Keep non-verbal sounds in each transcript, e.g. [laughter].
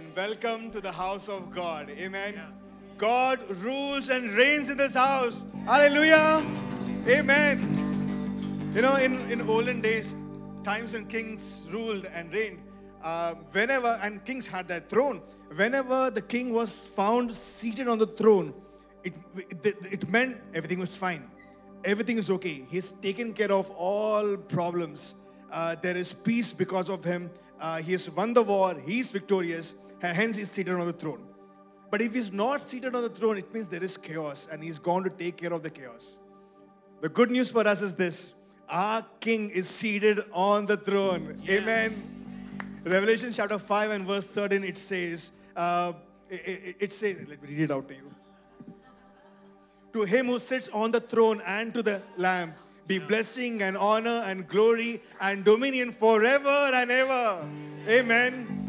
and welcome to the house of God. Amen. God rules and reigns in this house. Hallelujah. Amen. You know, in, in olden days, times when kings ruled and reigned, uh, whenever, and kings had their throne, whenever the king was found seated on the throne, it, it, it meant everything was fine. Everything is okay. He's taken care of all problems. Uh, there is peace because of him. Uh, he has won the war. He's victorious. And hence, he's seated on the throne. But if he's not seated on the throne, it means there is chaos and he's gone to take care of the chaos. The good news for us is this our king is seated on the throne. Amen. Revelation chapter 5 and verse 13, it says, uh, it, it, it says, let me read it out to you. To him who sits on the throne and to the Lamb be blessing and honor and glory and dominion forever and ever. Amen.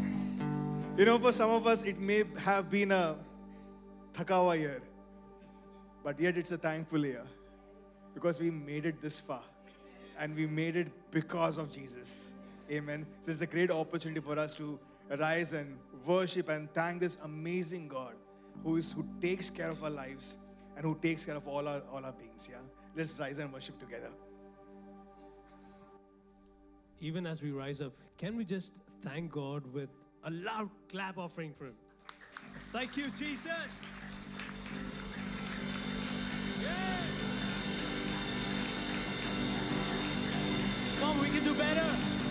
You know, for some of us, it may have been a thakawa year, but yet it's a thankful year because we made it this far and we made it because of Jesus. Amen. So it's a great opportunity for us to rise and worship and thank this amazing God who is who takes care of our lives and who takes care of all our all our beings. Yeah. Let's rise and worship together. Even as we rise up, can we just thank God with a loud clap offering for Him? Thank you, Jesus. Yeah. Come on, we can do better.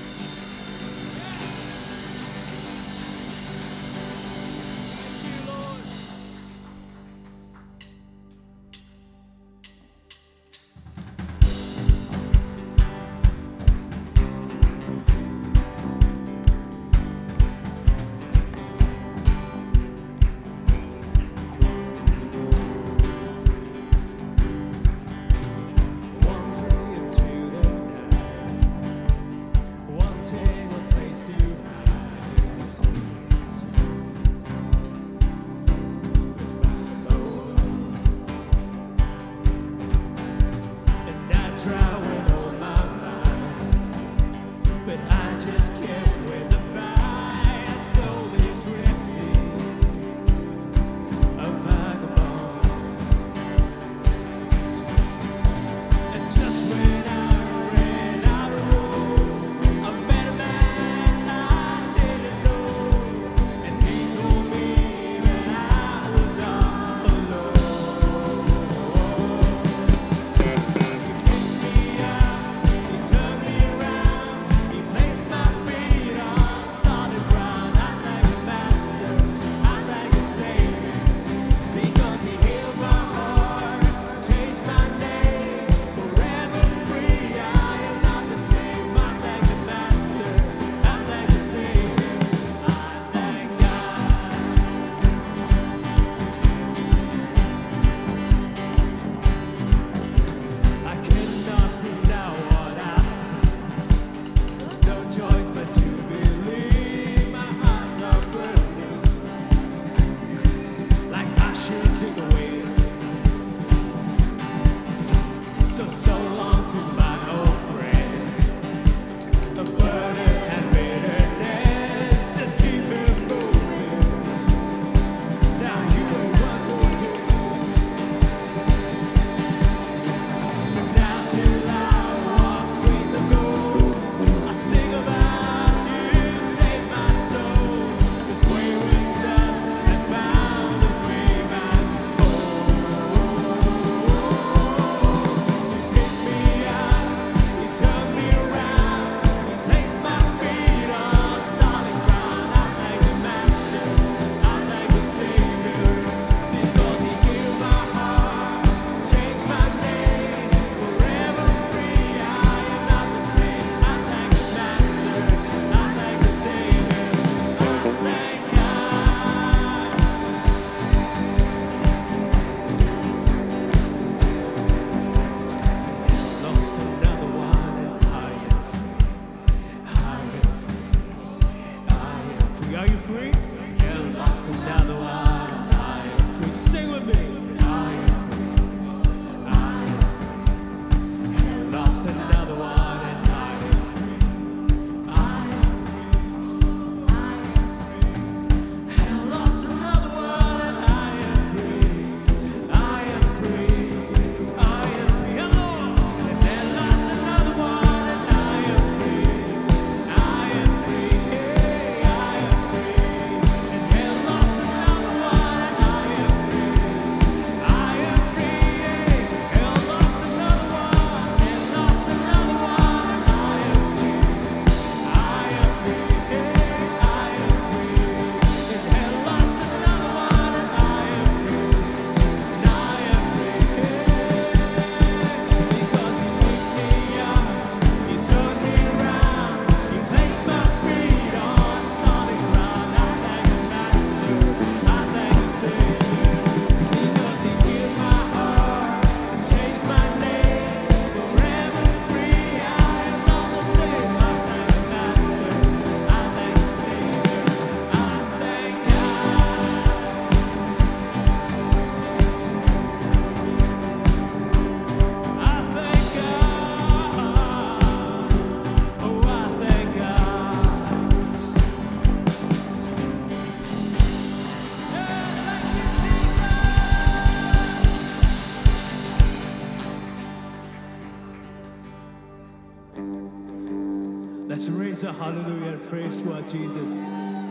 A hallelujah praise to our Jesus.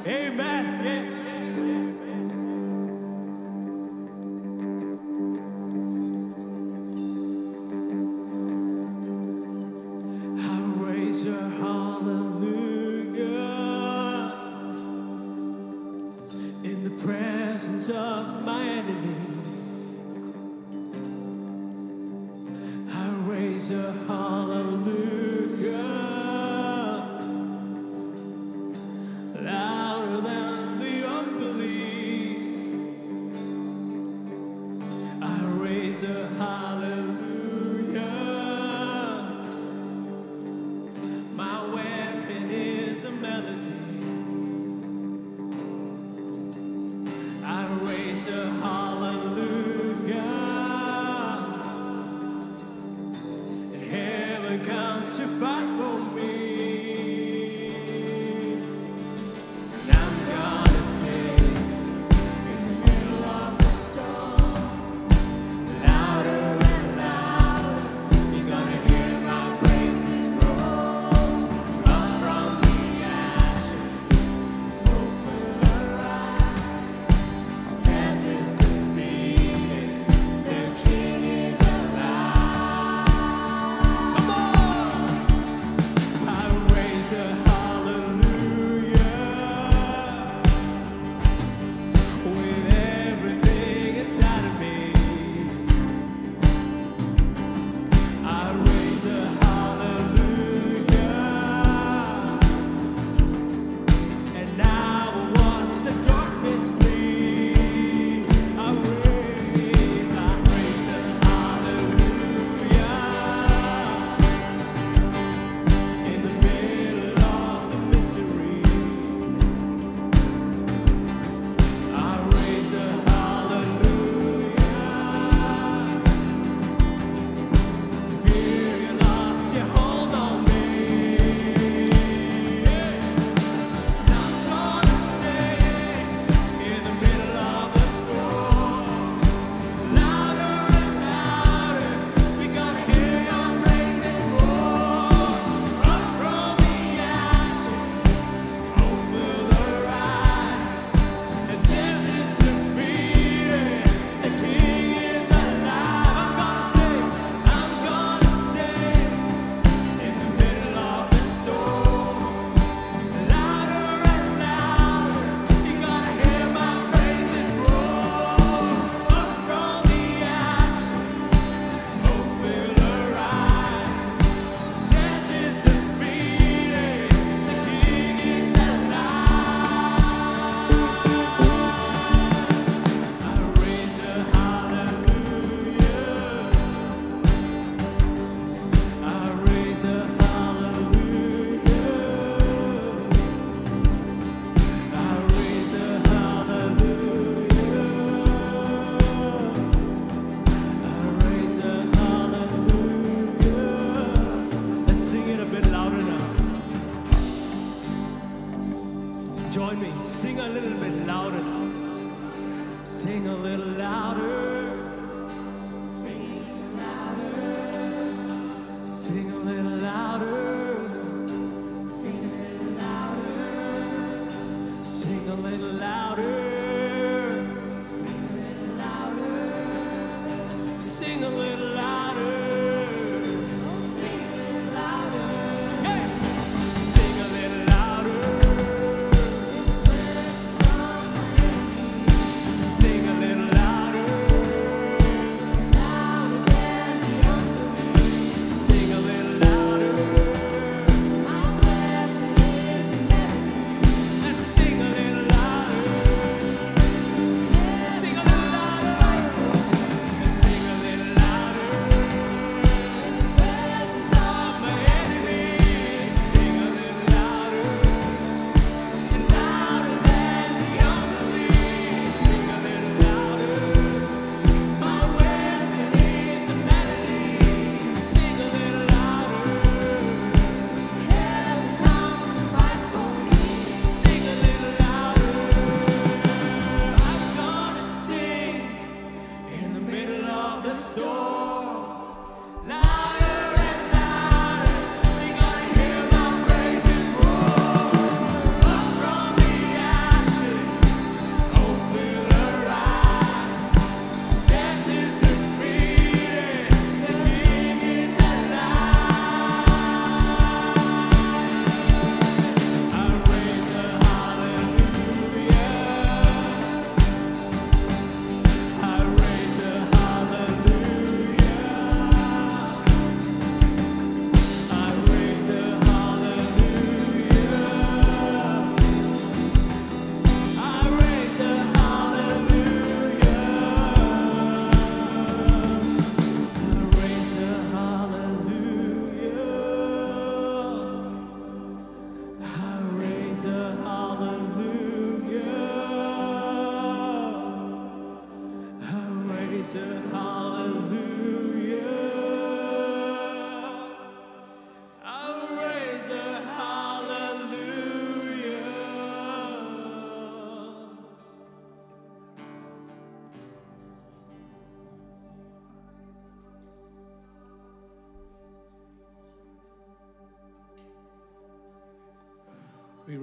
Amen. Yeah.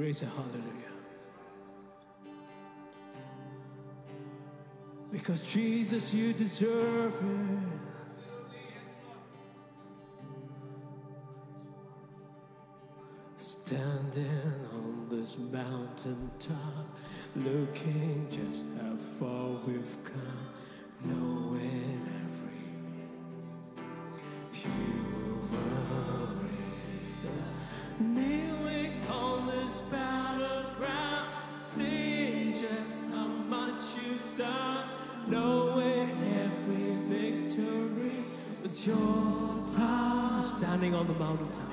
Praise the hallelujah. Because Jesus, you deserve it. Standing on this mountain top, looking just how far we've come. the mountaintop.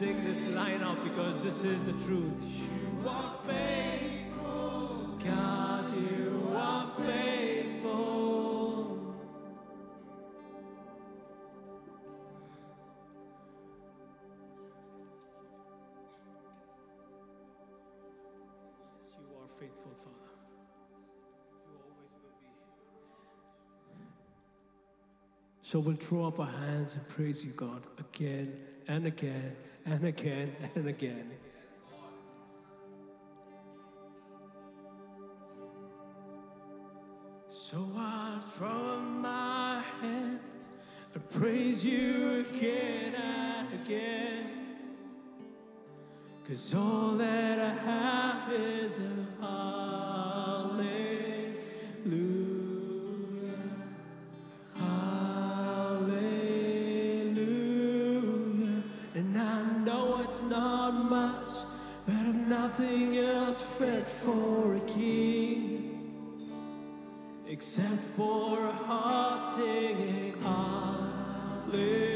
Sing this line out because this is the truth. You are faithful, God, you are faithful. Yes, you are faithful, Father. You always will be. So we'll throw up our hands and praise you, God, again and again and again and again. So I up my hands and praise you again and again. Cause all that I have is a hallelujah. Except for a heart singing hallelujah.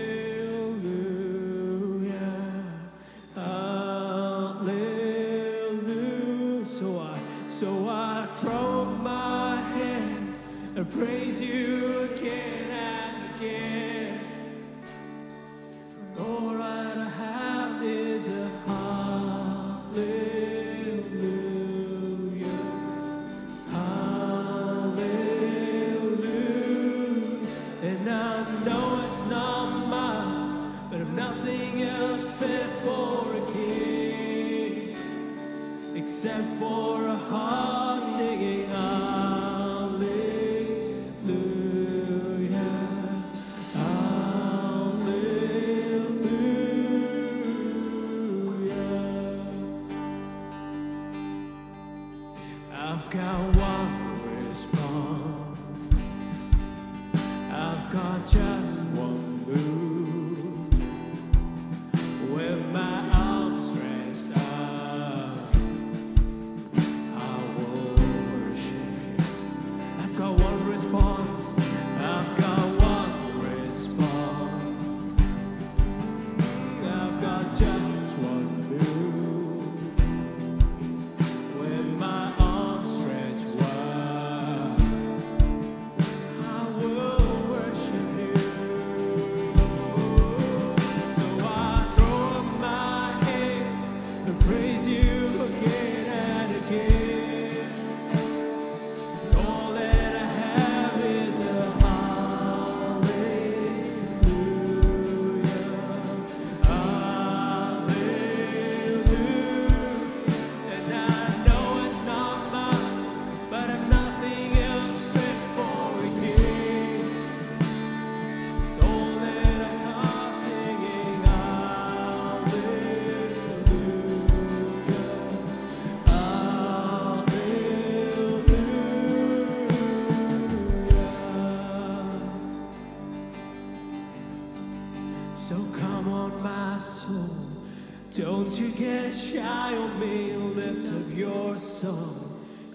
You get shy on me, lift up your song.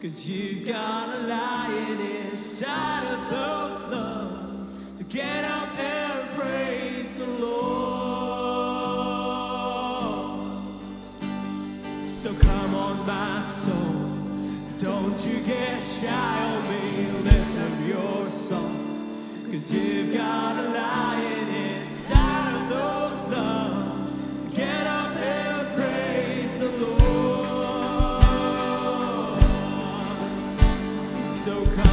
Cause you've got a lion inside of those lungs to get up and praise the Lord. So come on, my soul, don't you get shy on me, lift up your song. Cause you've got a lion inside of those lungs. So come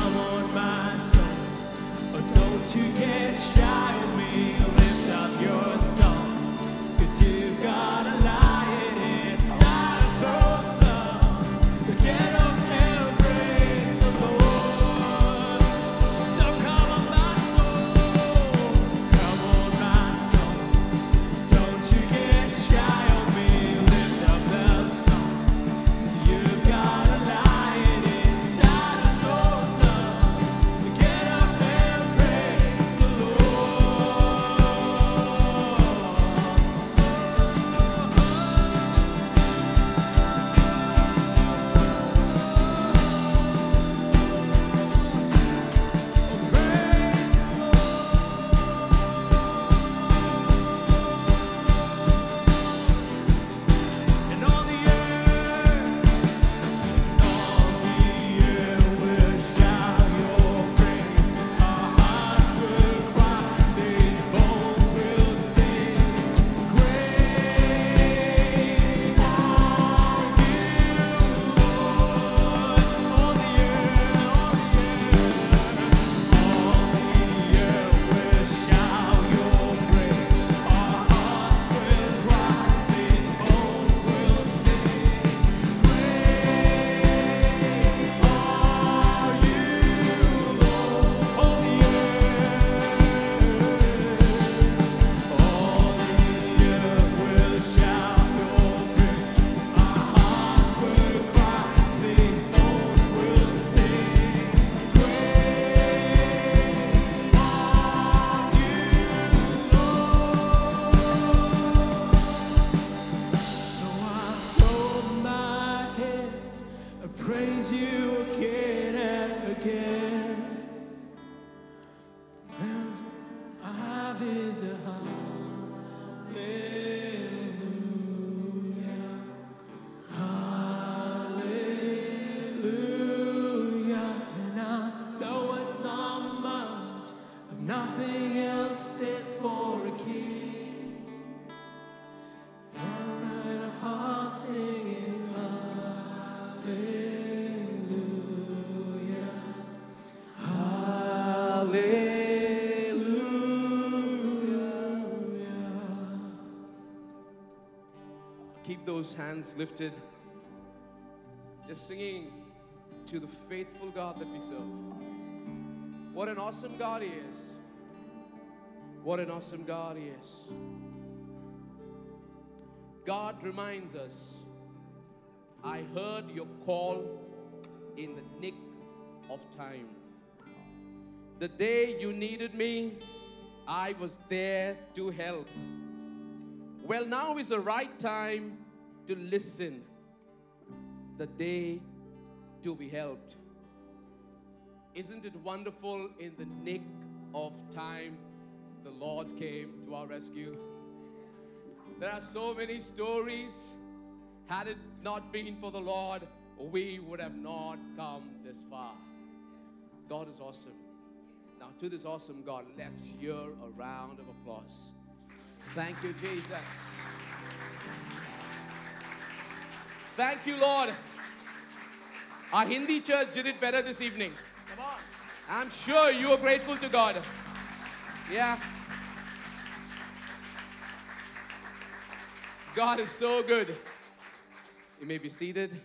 keep those hands lifted. Just singing to the faithful God that we serve. What an awesome God He is. What an awesome God He is. God reminds us I heard your call in the nick of time. The day you needed me, I was there to help. Well, now is the right time to listen. The day to be helped. Isn't it wonderful in the nick of time the Lord came to our rescue? There are so many stories. Had it not been for the Lord, we would have not come this far. God is awesome. Now, to this awesome God, let's hear a round of applause. Thank you, Jesus. Thank you, Lord. Our Hindi church did it better this evening. Come on. I'm sure you are grateful to God. Yeah. God is so good. You may be seated.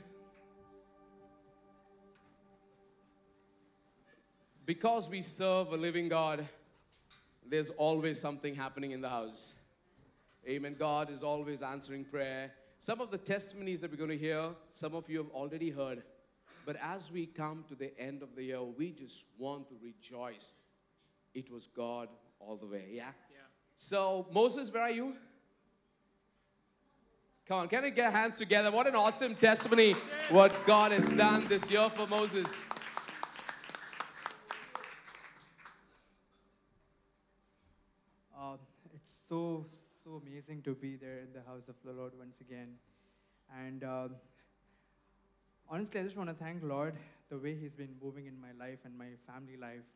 Because we serve a living God, there's always something happening in the house. Amen. God is always answering prayer. Some of the testimonies that we're going to hear, some of you have already heard. But as we come to the end of the year, we just want to rejoice. It was God all the way. Yeah? Yeah. So, Moses, where are you? Come on, can we get hands together? What an awesome testimony what God has done this year for Moses. Uh, it's so so amazing to be there in the house of the Lord once again, and uh, honestly, I just want to thank Lord the way He's been moving in my life and my family life.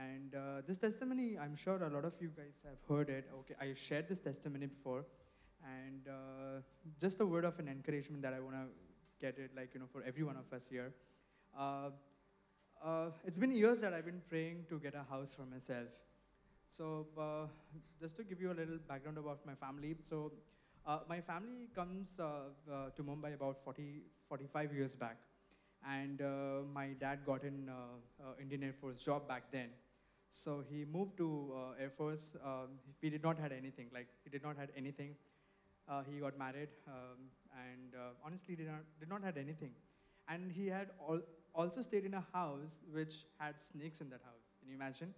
And uh, this testimony, I'm sure a lot of you guys have heard it. Okay, I shared this testimony before, and uh, just a word of an encouragement that I want to get it, like you know, for every one of us here. Uh, uh, it's been years that I've been praying to get a house for myself. So, uh, just to give you a little background about my family. So, uh, my family comes uh, uh, to Mumbai about 40, 45 years back. And uh, my dad got in uh, Indian Air Force job back then. So, he moved to Air Force. Um, we did not had anything. Like, he did not had anything. He got married um, and honestly did not, did not had anything. And he had al- also stayed in a house which had snakes in that house. Can you imagine?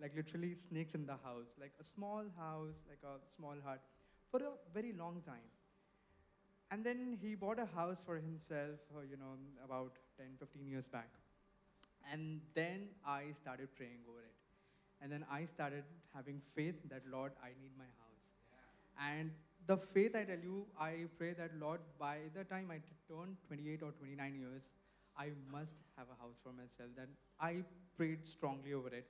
Like literally snakes in the house, like a small house, like a small hut, for a very long time. And then he bought a house for himself, uh, you know, about 10, 15 years back. And then I started praying over it. And then I started having faith that, Lord, I need my house. And the faith I tell you, I pray that, Lord, by the time I turn 28 or 29 years, I must have a house for myself. That I prayed strongly over it.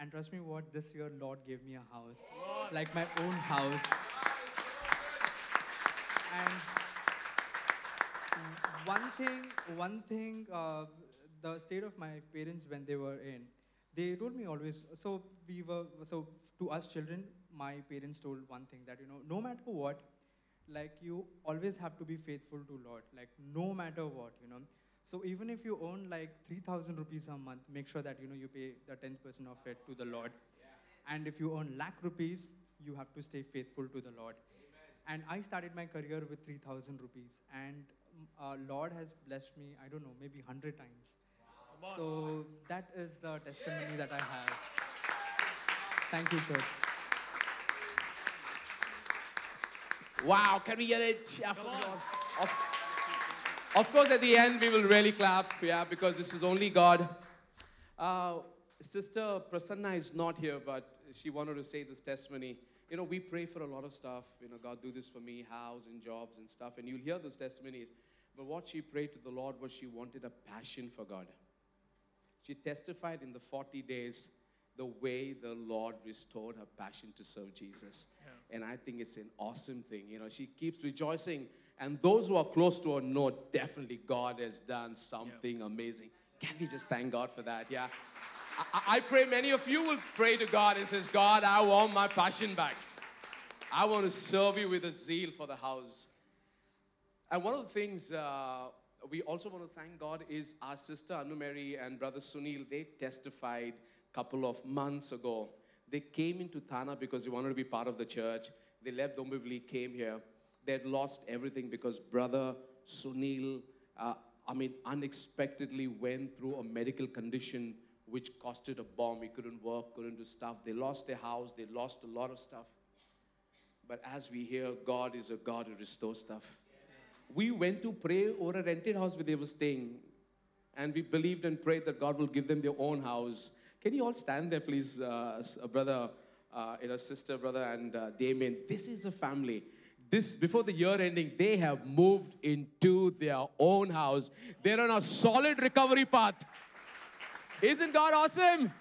And trust me, what this year, Lord gave me a house, like my own house. And one thing, one thing, uh, the state of my parents when they were in, they told me always. So we were so to us children, my parents told one thing that you know, no matter what, like you always have to be faithful to Lord. Like no matter what, you know. So even if you earn like three thousand rupees a month, make sure that you know you pay the ten percent of it to the Lord. And if you earn lakh rupees, you have to stay faithful to the Lord. And I started my career with 3,000 rupees. And mm, uh, Lord has blessed me, I don't know, maybe 100 times. So that is the testimony that I have. Thank you, church. Wow, can we get it? Yeah, Come for on. Of, of course, at the end, we will really clap, yeah, because this is only God. Uh, Sister Prasanna is not here, but she wanted to say this testimony. You know, we pray for a lot of stuff. You know, God, do this for me, house and jobs and stuff, and you'll hear those testimonies. But what she prayed to the Lord was she wanted a passion for God. She testified in the 40 days the way the Lord restored her passion to serve Jesus. And I think it's an awesome thing. You know, she keeps rejoicing. And those who are close to her know definitely God has done something amazing. Can we just thank God for that? Yeah. I, I- I pray many of you will pray to God and says, God, I want my passion back. I want to serve you with a zeal for the house. And one of the things uh, we also want to thank God is our sister Anu Mary and brother Sunil. They testified a couple of months ago. They came into Thana because they wanted to be part of the church. They left Dombivli, came here. They had lost everything because brother Sunil, uh, I mean, unexpectedly went through a medical condition which costed a bomb. He couldn't work, couldn't do stuff. They lost their house. They lost a lot of stuff. But as we hear, God is a God who restores stuff. We went to pray over a rented house where they were staying. And we believed and prayed that God will give them their own house. Can you all stand there, please, uh, uh, brother, uh, you know, sister, brother, and uh, Damien? This is a family. This before the year ending, they have moved into their own house. They're on a solid recovery path. Isn't God awesome?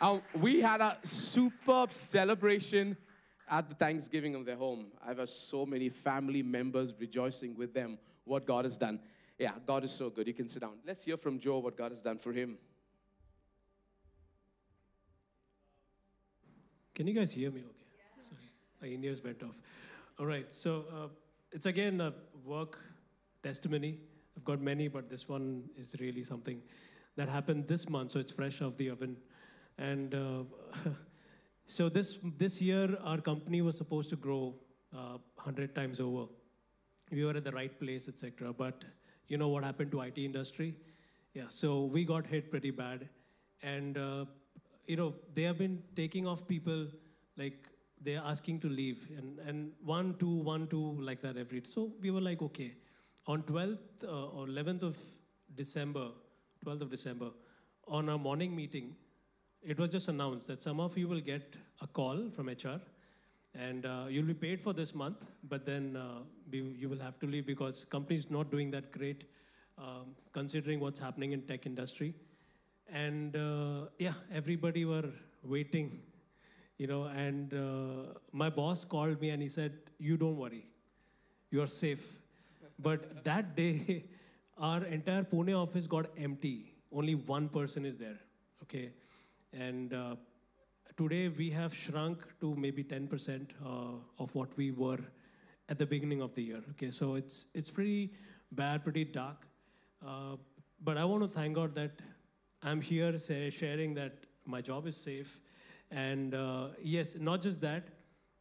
Uh, we had a superb celebration at the Thanksgiving of their home. I've had so many family members rejoicing with them what God has done. Yeah, God is so good. You can sit down. Let's hear from Joe what God has done for him. Can you guys hear me okay? Sorry, my in-ears off. All right, so uh, it's again a work testimony. I've got many, but this one is really something that happened this month, so it's fresh off the oven. And uh, [laughs] so this this year, our company was supposed to grow uh, 100 times over. We were at the right place, etc. But you know what happened to IT industry? Yeah, so we got hit pretty bad, and uh, you know they have been taking off people like they're asking to leave and, and one two one two like that every so we were like okay on 12th uh, or 11th of december 12th of december on our morning meeting it was just announced that some of you will get a call from hr and uh, you'll be paid for this month but then uh, you will have to leave because company's not doing that great um, considering what's happening in tech industry. And uh, yeah everybody were waiting you know and uh, my boss called me and he said you don't worry. You are safe. But that day [laughs] our entire pune office got empty. Only one person is there okay? And uh, today we have shrunk to maybe 10% uh, of what we were at the beginning of the year okay? So it's it's pretty bad pretty dark. Uh, but i want to thank god that i'm here say, sharing that my job is safe and uh, yes not just that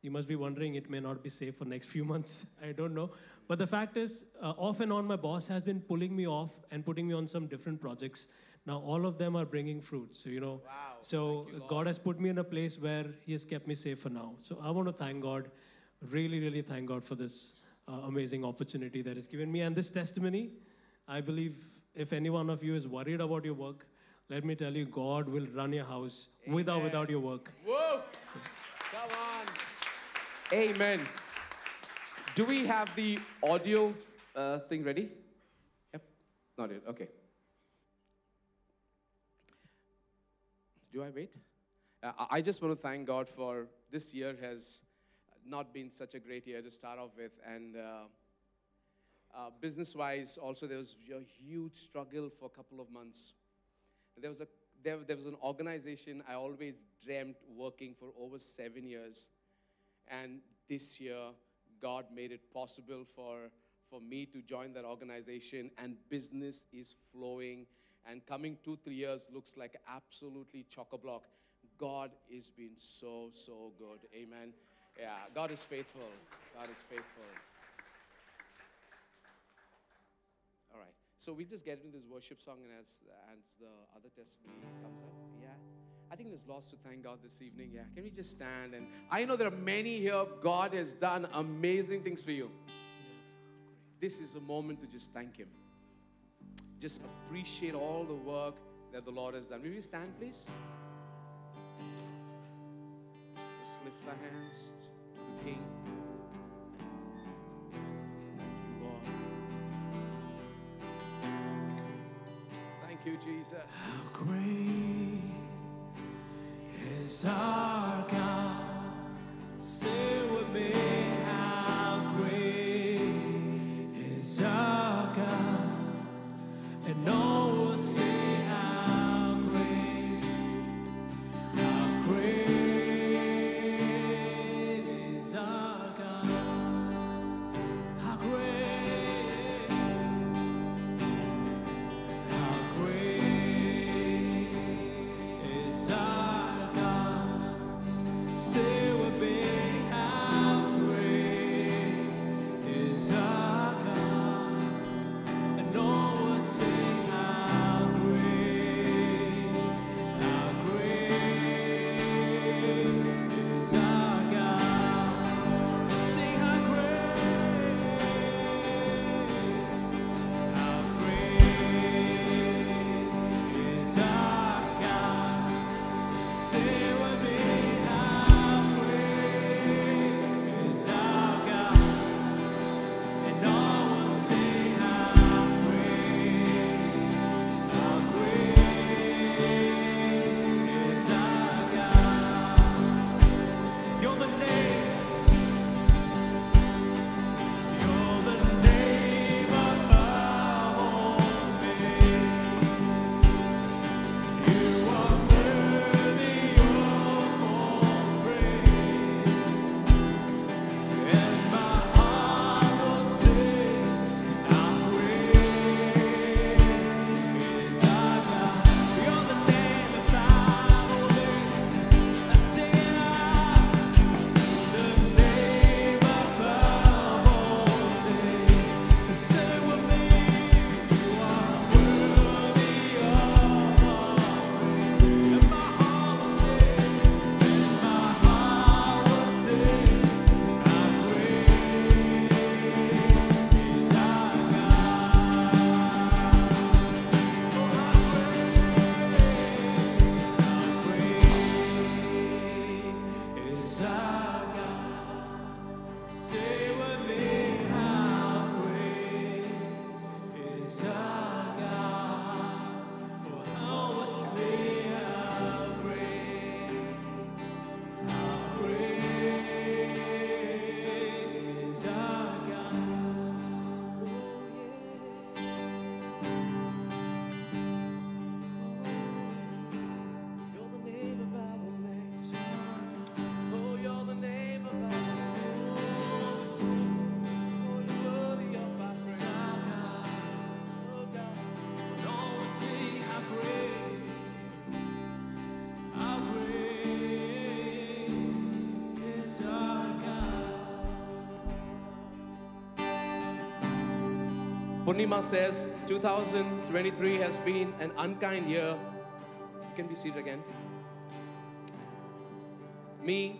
you must be wondering it may not be safe for next few [laughs] months. I don't know. But the fact is uh, off and on my boss has been pulling me off and putting me on some different projects. Now all of them are bringing fruit so you know. Wow. so god has put me in a place where he has kept me safe for now. So i want to thank god really really thank god for this uh, amazing opportunity that is given me. And this testimony i believe if any one of you is worried about your work let me tell you god will run your house with or without your work Whoa! Come on. Amen. Do we have the audio uh, thing ready? Yep. Not it. Okay. Do I wait? Uh, I- I just want to thank God for this year has not been such a great year to start off with, and uh, uh, business-wise, also there was a huge struggle for a couple of months. There was a there, there was an organization I always dreamt working for over seven years, and this year God made it possible for for me to join that organization, and business is flowing. And coming two three years looks like absolutely chock a block. God is been so so good. Amen. Yeah, God is faithful. God is faithful. All right. So we just get into this worship song, and as as the other testimony comes up, yeah. I think there's lots to thank God this evening. Yeah. Can we just stand? And I know there are many here. God has done amazing things for you. This is a moment to just thank Him. Just appreciate all the work that the Lord has done. Will we stand, please? Let's lift our hands to the King. Jesus. Great is our God. Say Purnima says 2023 has been an unkind year. You can be seated again. Me,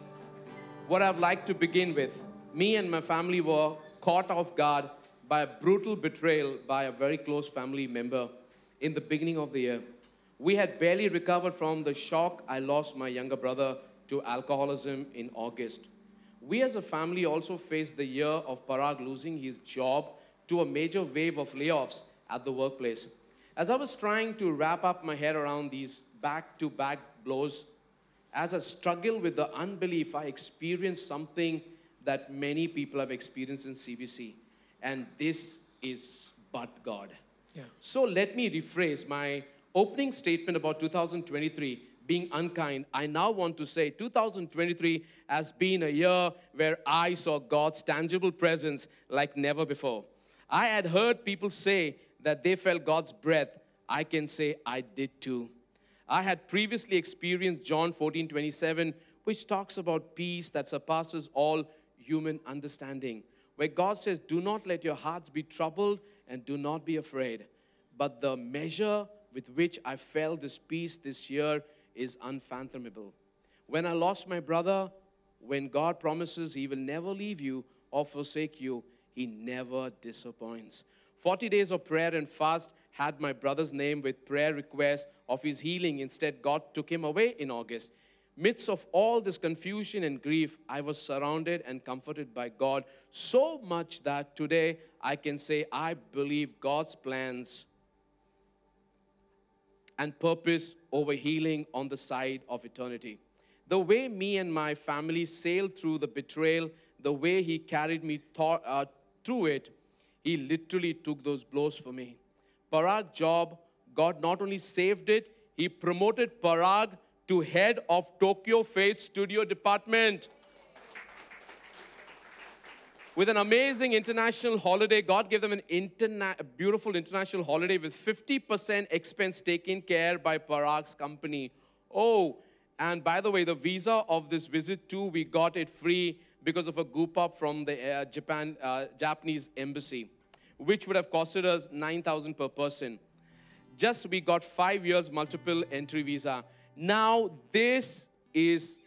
what I'd like to begin with, me and my family were caught off guard by a brutal betrayal by a very close family member in the beginning of the year. We had barely recovered from the shock I lost my younger brother to alcoholism in August. We as a family also faced the year of Parag losing his job to a major wave of layoffs at the workplace. As I was trying to wrap up my head around these back to back blows, as I struggle with the unbelief, I experienced something that many people have experienced in CBC. And this is but God. Yeah. So let me rephrase my opening statement about 2023 being unkind. I now want to say 2023 has been a year where I saw God's tangible presence like never before. I had heard people say that they felt God's breath. I can say I did too. I had previously experienced John 14 27, which talks about peace that surpasses all human understanding, where God says, Do not let your hearts be troubled and do not be afraid. But the measure with which I felt this peace this year is unfathomable. When I lost my brother, when God promises He will never leave you or forsake you, He never disappoints. 40 days of prayer and fast had my brother's name with prayer requests of his healing. Instead, God took him away in August. Midst of all this confusion and grief, I was surrounded and comforted by God so much that today I can say I believe God's plans and purpose over healing on the side of eternity. The way me and my family sailed through the betrayal, the way He carried me thought, uh, through it, He literally took those blows for me. Parag job, God not only saved it, He promoted Parag to head of Tokyo Face Studio Department. With an amazing international holiday, God gave them an interna- a beautiful international holiday with 50% expense taken care by Parag's company. Oh, and by the way, the visa of this visit too, we got it free because of a goop up from the uh, Japan uh, Japanese embassy, which would have costed us 9,000 per person. Just we got five years multiple entry visa. Now this is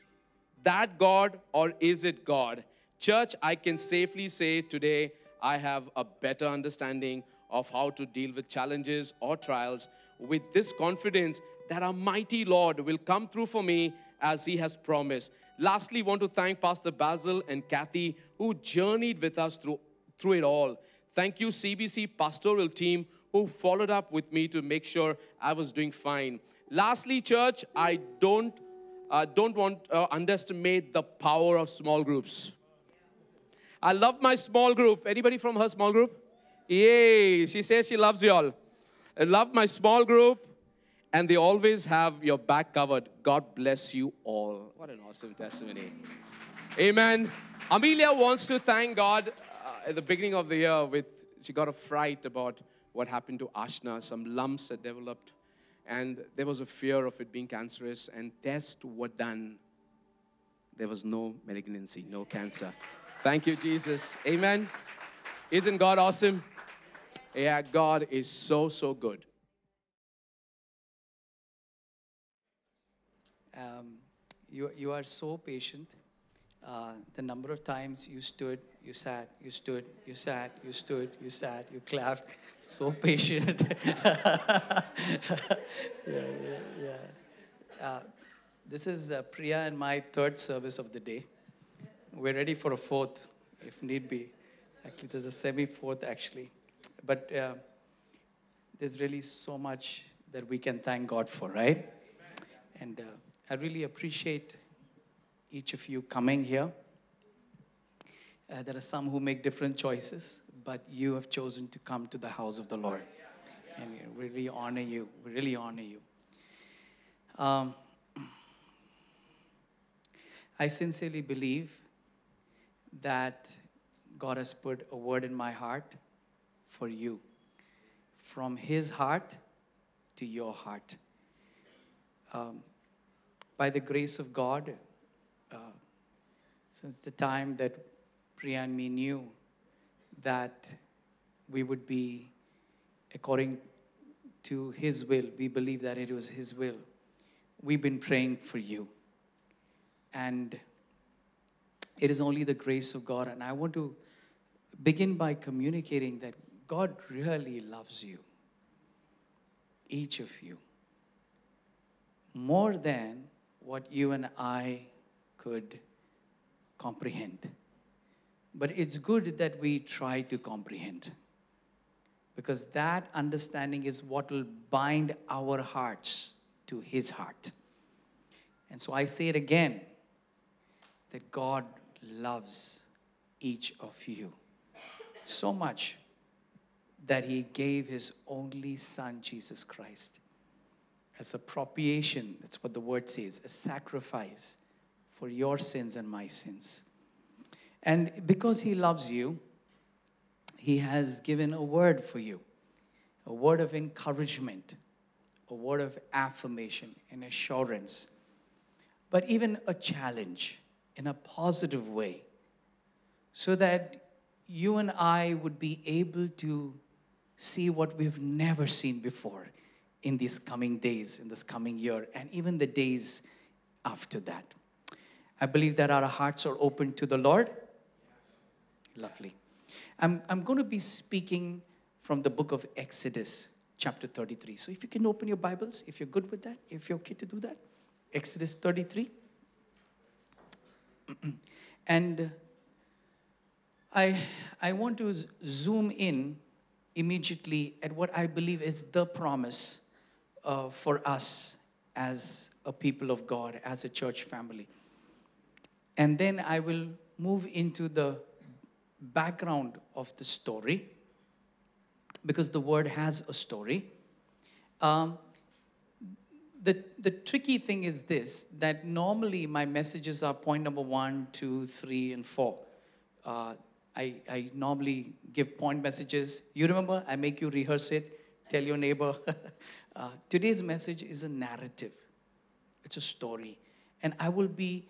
that God or is it God? Church, I can safely say today I have a better understanding of how to deal with challenges or trials with this confidence that our mighty Lord will come through for me as He has promised. Lastly, want to thank Pastor Basil and Kathy who journeyed with us through, through it all. Thank you, CBC pastoral team, who followed up with me to make sure I was doing fine. Lastly, church, I don't uh, don't want uh, underestimate the power of small groups. I love my small group. Anybody from her small group? Yay! She says she loves you all. I love my small group, and they always have your back covered. God bless you all. What an awesome testimony. Amen. Amelia wants to thank God uh, at the beginning of the year with she got a fright about what happened to Ashna. Some lumps had developed, and there was a fear of it being cancerous, and tests were done. There was no malignancy, no cancer. Thank you, Jesus. Amen. Isn't God awesome? Yeah, God is so, so good. Um, you, you are so patient. Uh, the number of times you stood, you sat, you stood, you sat, you stood, you sat, you clapped. [laughs] So patient. [laughs] yeah, yeah, yeah. Uh, This is uh, Priya and my third service of the day. We're ready for a fourth, if need be. Actually, there's a semi fourth, actually. But uh, there's really so much that we can thank God for, right? And uh, I really appreciate each of you coming here. Uh, there are some who make different choices, but you have chosen to come to the house of the Lord. And we really honor you. We really honor you. Um, I sincerely believe that God has put a word in my heart for you. From His heart to your heart. Um, by the grace of God, uh, since the time that Priya and me knew that we would be according to His will, we believe that it was His will. We've been praying for you. And it is only the grace of God. And I want to begin by communicating that God really loves you, each of you, more than what you and I could comprehend. But it's good that we try to comprehend because that understanding is what will bind our hearts to His heart. And so I say it again that God loves each of you so much that He gave His only Son, Jesus Christ, as a propitiation. That's what the word says a sacrifice for your sins and my sins. And because He loves you, He has given a word for you a word of encouragement, a word of affirmation and assurance, but even a challenge in a positive way so that you and I would be able to see what we've never seen before in these coming days, in this coming year, and even the days after that. I believe that our hearts are open to the Lord. Lovely. I'm, I'm going to be speaking from the book of Exodus, chapter 33. So if you can open your Bibles, if you're good with that, if you're okay to do that. Exodus 33. [clears throat] and I, I want to zoom in immediately at what I believe is the promise uh, for us as a people of God, as a church family. And then I will move into the background of the story because the word has a story. Um, the, the tricky thing is this that normally my messages are point number one, two, three, and four. Uh, I, I normally give point messages. You remember? I make you rehearse it, tell your neighbor. [laughs] uh, today's message is a narrative, it's a story. And I will be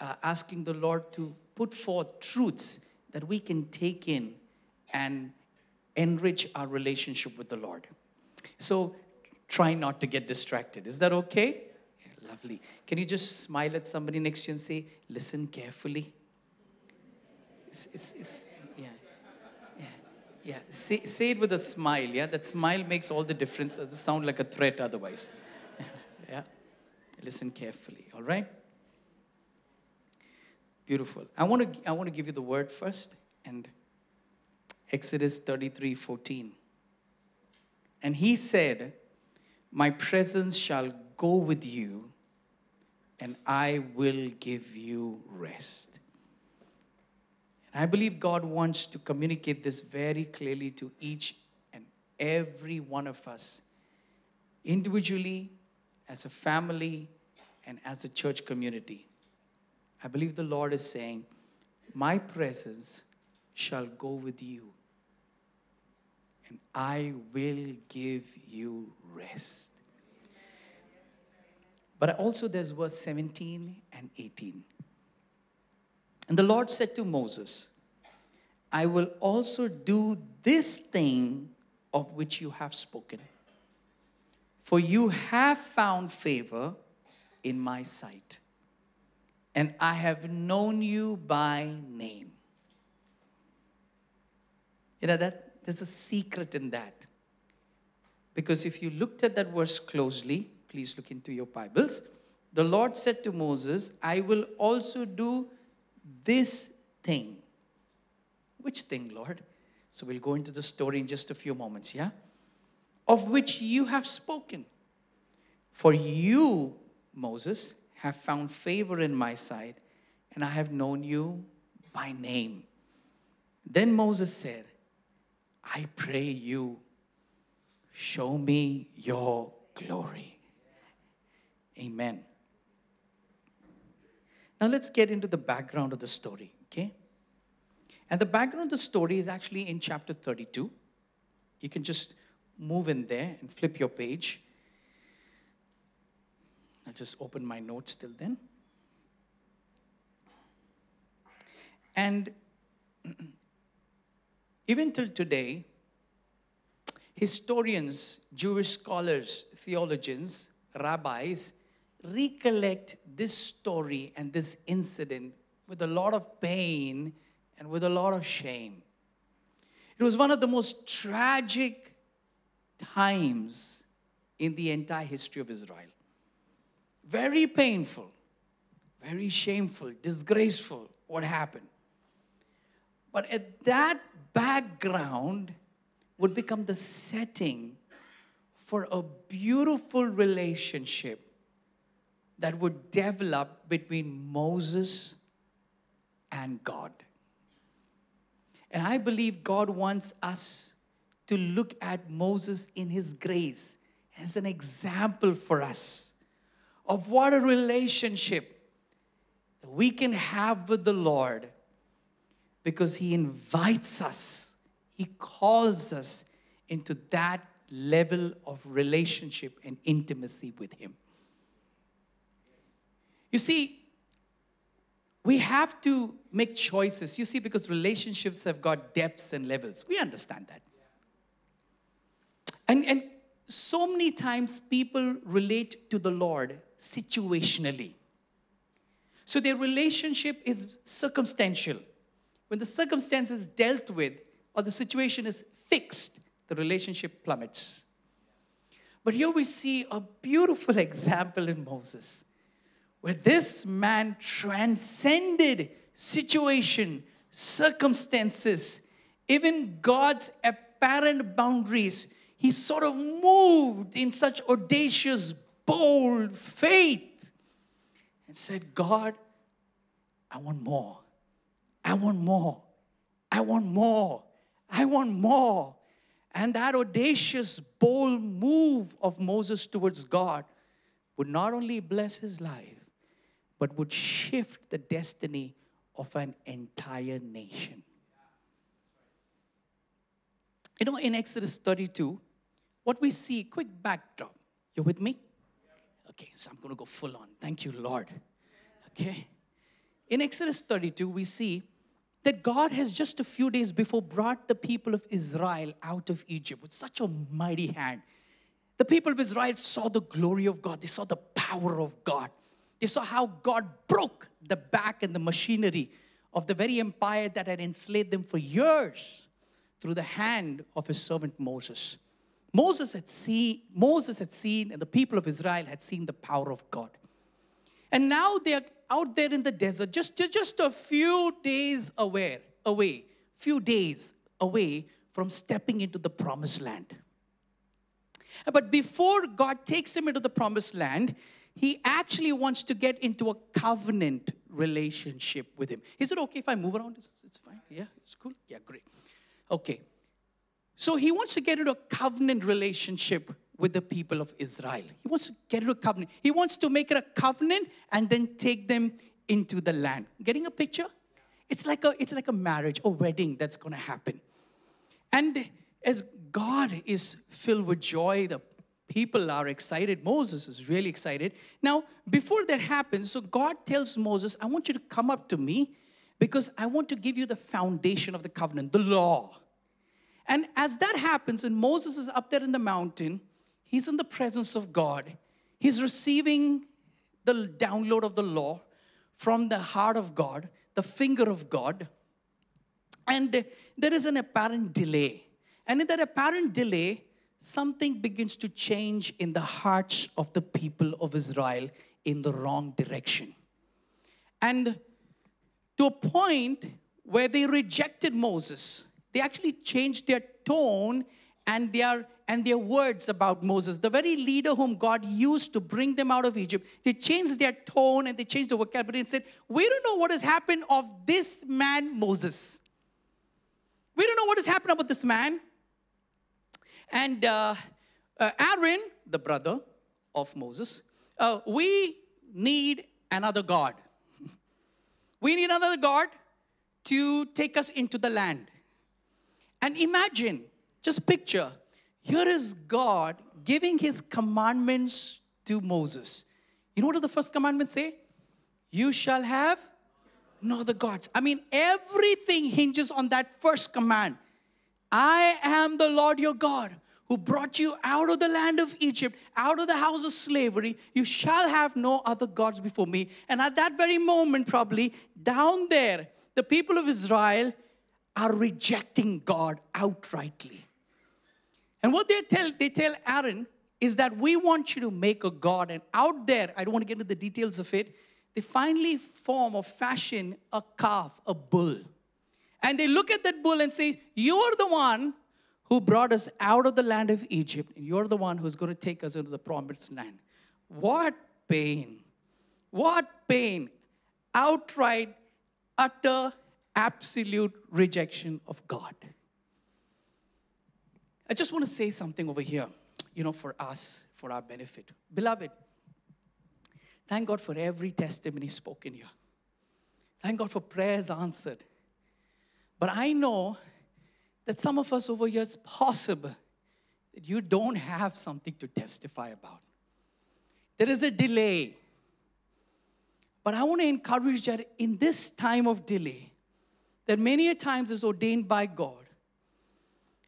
uh, asking the Lord to put forth truths that we can take in and enrich our relationship with the Lord. So try not to get distracted. Is that okay? Yeah, lovely. Can you just smile at somebody next to you and say, listen carefully? It's, it's, it's. Yeah. Say, say it with a smile. Yeah. That smile makes all the difference. It doesn't sound like a threat otherwise. [laughs] yeah. Listen carefully. All right? Beautiful. I want to I want to give you the word first and Exodus 33 14. And he said, My presence shall go with you, and I will give you rest. And I believe God wants to communicate this very clearly to each and every one of us, individually, as a family, and as a church community. I believe the Lord is saying, My presence shall go with you, and I will give you rest. But also, there's verse 17 and 18. And the Lord said to Moses, I will also do this thing of which you have spoken. For you have found favor in my sight, and I have known you by name. You know, that there's a secret in that. Because if you looked at that verse closely, please look into your Bibles. the Lord said to Moses, I will also do this thing. Which thing, Lord? So we'll go into the story in just a few moments, yeah? Of which you have spoken. For you, Moses, have found favor in my sight, and I have known you by name. Then Moses said, I pray you, show me your glory. Amen. Now let's get into the background of the story, okay? And the background of the story is actually in chapter 32. You can just move in there and flip your page. I'll just open my notes till then. And [clears throat] even till today, historians, Jewish scholars, theologians, rabbis recollect this story and this incident with a lot of pain and with a lot of shame. It was one of the most tragic times in the entire history of Israel. Very painful, very shameful, disgraceful what happened. But at that background would become the setting for a beautiful relationship that would develop between Moses and God. And I believe God wants us to look at Moses in his grace as an example for us of what a relationship we can have with the Lord because he invites us, he calls us into that level of relationship and intimacy with him. You see, we have to make choices. You see, because relationships have got depths and levels. We understand that. And, and so many times people relate to the Lord situationally. So their relationship is circumstantial. When the circumstance is dealt with or the situation is fixed, the relationship plummets. But here we see a beautiful [laughs] example in Moses where this man transcended situation, circumstances, even God's apparent boundaries. He sort of moved in such audacious, bold faith and said, God, I want more. I want more. I want more. I want more. And that audacious, bold move of Moses towards God would not only bless his life, but would shift the destiny of an entire nation. You know, in Exodus 32, what we see, quick backdrop. You with me? Okay, so I'm going to go full on. Thank you, Lord. Okay. In Exodus 32, we see that God has just a few days before brought the people of Israel out of Egypt with such a mighty hand. The people of Israel saw the glory of God, they saw the power of God. They saw how God broke the back and the machinery of the very empire that had enslaved them for years through the hand of his servant Moses. Moses had seen, Moses had seen, and the people of Israel had seen the power of God. And now they're out there in the desert, just, just a few days away, away, few days away from stepping into the promised land. But before God takes them into the promised land, he actually wants to get into a covenant relationship with him. Is it okay if I move around? It's, fine. Yeah, it's cool. Yeah, great. Okay. So he wants to get into a covenant relationship with the people of Israel. He wants to get into a covenant. He wants to make it a covenant and then take them into the land. Getting a picture? It's like a it's like a marriage, a wedding that's going to happen. And as God is filled with joy, the people are excited. Moses is really excited. Now, before that happens, so God tells Moses, I want you to come up to me because I want to give you the foundation of the covenant, the law. And as that happens, and Moses is up there in the mountain, he's in the presence of God. He's receiving the download of the law from the heart of God, the finger of God. And there is an apparent delay. And in that apparent delay, something begins to change in the hearts of the people of Israel in the wrong direction. And to a point where they rejected Moses. They actually changed their tone and their and their words about Moses. The very leader whom God used to bring them out of Egypt, they changed their tone and they changed the vocabulary and said, "We don't know what has happened of this man Moses. We don't know what has happened about this man." And uh, uh, Aaron, the brother of Moses, uh, we need another God. [laughs] We need another God to take us into the land. And imagine, just picture, here is God giving his commandments to Moses. You know what does the first commandment say? You shall have no other gods. I mean, everything hinges on that first command. I am the Lord your God who brought you out of the land of Egypt, out of the house of slavery. You shall have no other gods before me. And at that very moment, probably down there, the people of Israel are rejecting God outrightly. And what they tell, they tell Aaron is that we want you to make a God. And out there, I don't want to get into the details of it, they finally form or fashion a calf, a bull. And they look at that bull and say, You are the one who brought us out of the land of Egypt, and you're the one who's going to take us into the promised land. What pain! What pain! Outright, utter, absolute rejection of God. I just want to say something over here, you know, for us, for our benefit. Beloved, thank God for every testimony spoken here. Thank God for prayers answered. But I know that some of us over here, it's possible that you don't have something to testify about. There is a delay. But I want to encourage that in this time of delay, that many a times is ordained by God,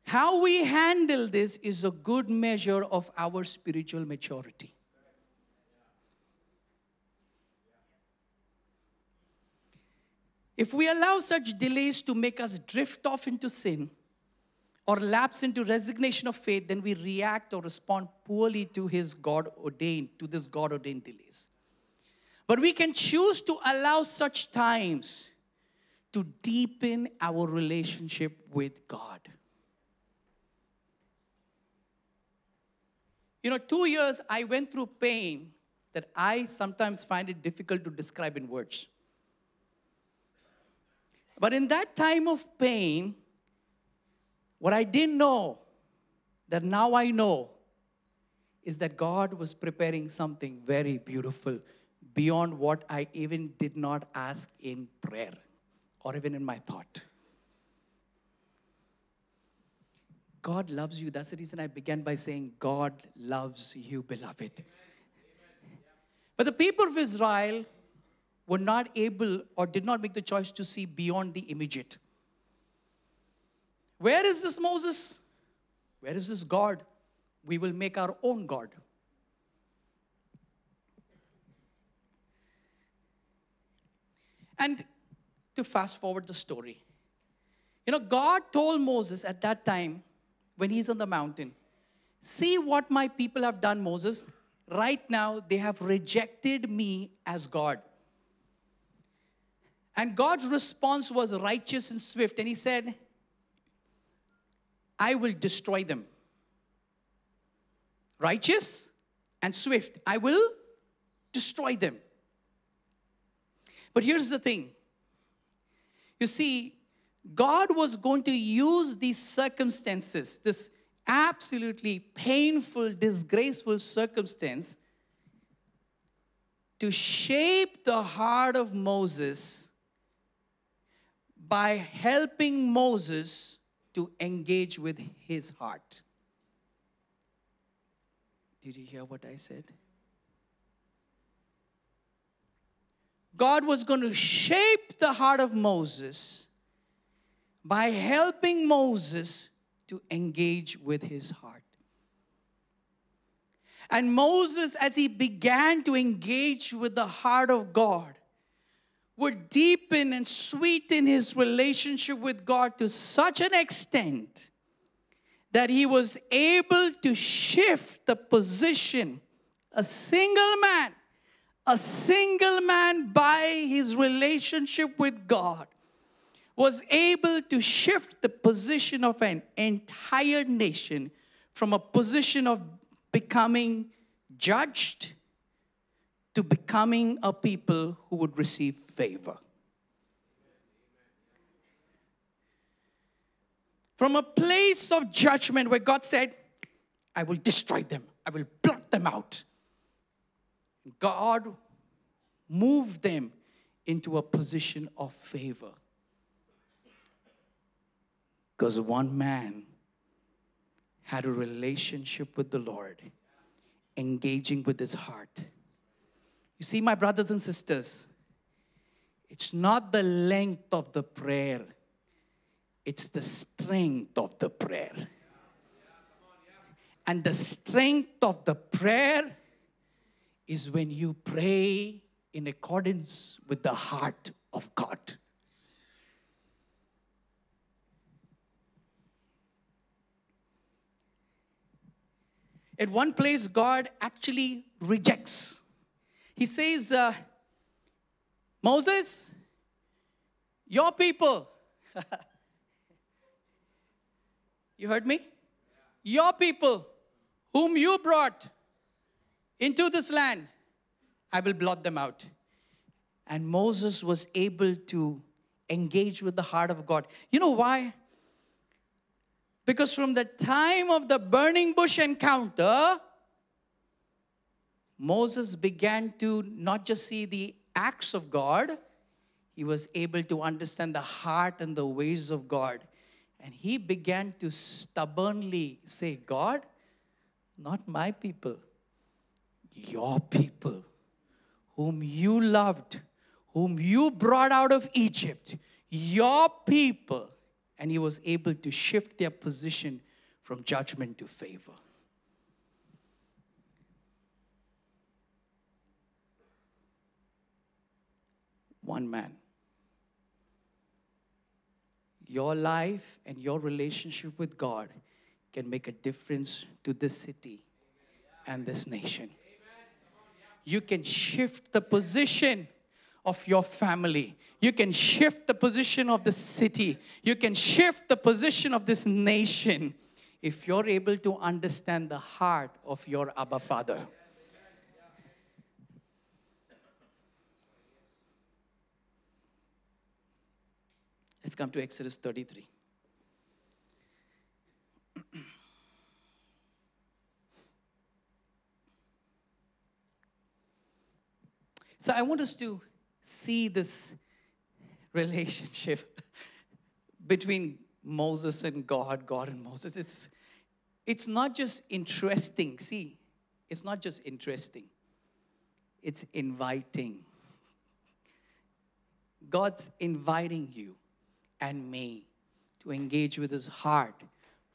how we handle this is a good measure of our spiritual maturity. If we allow such delays to make us drift off into sin or lapse into resignation of faith, then we react or respond poorly to his God ordained, to this God ordained delays. But we can choose to allow such times to deepen our relationship with God. You know, two years I went through pain that I sometimes find it difficult to describe in words. But in that time of pain, what I didn't know, that now I know, is that God was preparing something very beautiful beyond what I even did not ask in prayer or even in my thought. God loves you. That's the reason I began by saying, God loves you, beloved. But the people of Israel were not able or did not make the choice to see beyond the immediate. Where is this Moses? Where is this God? We will make our own God. And to fast forward the story, you know, God told Moses at that time when he's on the mountain, See what my people have done, Moses. Right now, they have rejected me as God. And God's response was righteous and swift. And he said, I will destroy them. Righteous and swift. I will destroy them. But here's the thing you see, God was going to use these circumstances, this absolutely painful, disgraceful circumstance, to shape the heart of Moses by helping Moses to engage with his heart. Did you hear what I said? God was going to shape the heart of Moses by helping Moses to engage with his heart. And Moses, as he began to engage with the heart of God, would deepen and sweeten his relationship with God to such an extent that he was able to shift the position, a single man, a single man by his relationship with God was able to shift the position of an entire nation from a position of becoming judged to becoming a people who would receive favor. From a place of judgment where God said, I will destroy them, I will blot them out. God moved them into a position of favor. Because one man had a relationship with the Lord, engaging with his heart. You see, my brothers and sisters, it's not the length of the prayer, it's the strength of the prayer. And the strength of the prayer is when you pray in accordance with the heart of God. At one place, God actually rejects. He says, uh, Moses, your people, [laughs] you heard me? Your people, whom you brought into this land, I will blot them out. And Moses was able to engage with the heart of God. You know why? Because from the time of the burning bush encounter, Moses began to not just see the acts of God, he was able to understand the heart and the ways of God. And he began to stubbornly say, God, not my people, your people, whom you loved, whom you brought out of Egypt, your people. And he was able to shift their position from judgment to favor. One man. Your life and your relationship with God can make a difference to this city and this nation. You can shift the position of your family. You can shift the position of the city. You can shift the position of this nation if you're able to understand the heart of your Abba Father. Let's come to Exodus 33. So I want us to see this relationship [laughs] between Moses and God, God and Moses. It's, it's not just interesting. See, it's not just interesting, it's inviting. God's inviting you and me to engage with his heart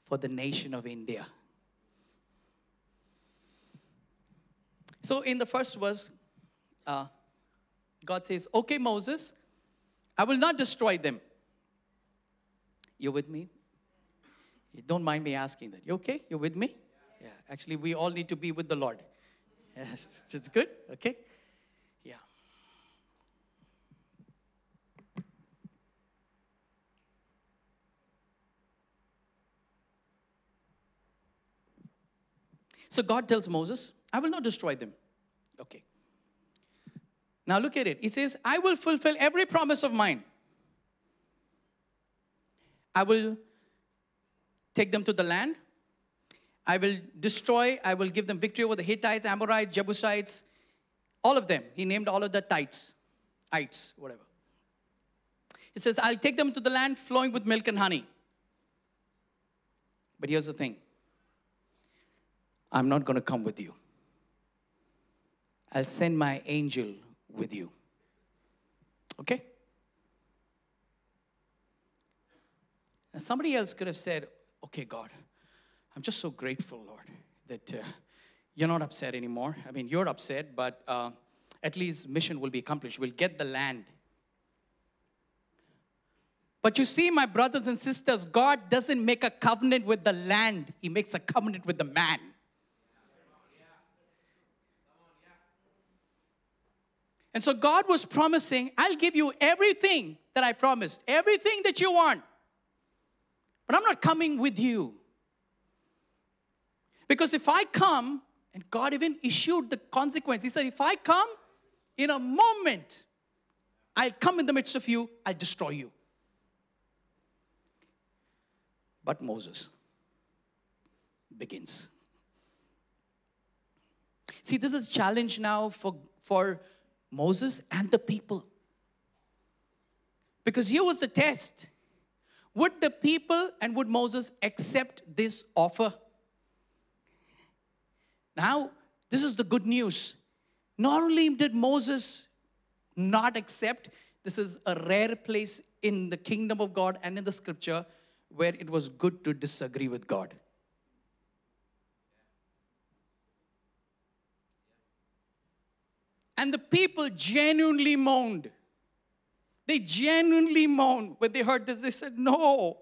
for the nation of India. So, in the first verse, uh, God says, Okay, Moses, I will not destroy them. You with me? You don't mind me asking that. You okay? You with me? Yeah. Actually, we all need to be with the Lord. [laughs] Yes, it's good. Okay. Yeah. So God tells Moses, I will not destroy them. Okay. Now look at it. He says, I will fulfill every promise of mine. I will take them to the land. I will destroy, I will give them victory over the Hittites, Amorites, Jebusites, all of them. He named all of the tites, ites, whatever. He says, I'll take them to the land flowing with milk and honey. But here's the thing I'm not going to come with you. I'll send my angel with you. Okay? Now, somebody else could have said, Okay, God, I'm just so grateful, Lord, that uh, you're not upset anymore. I mean, you're upset, but uh, at least mission will be accomplished. We'll get the land. But you see, my brothers and sisters, God doesn't make a covenant with the land, He makes a covenant with the man. And so God was promising, I'll give you everything that I promised, everything that you want. But I'm not coming with you. Because if I come, and God even issued the consequence, He said, if I come in a moment, I'll come in the midst of you, I'll destroy you. But Moses begins. See, this is a challenge now for, for Moses and the people. Because here was the test. Would the people and would Moses accept this offer? Now, this is the good news. Not only did Moses not accept, this is a rare place in the kingdom of God and in the scripture where it was good to disagree with God. And the people genuinely moaned. They genuinely moaned when they heard this. They said, No.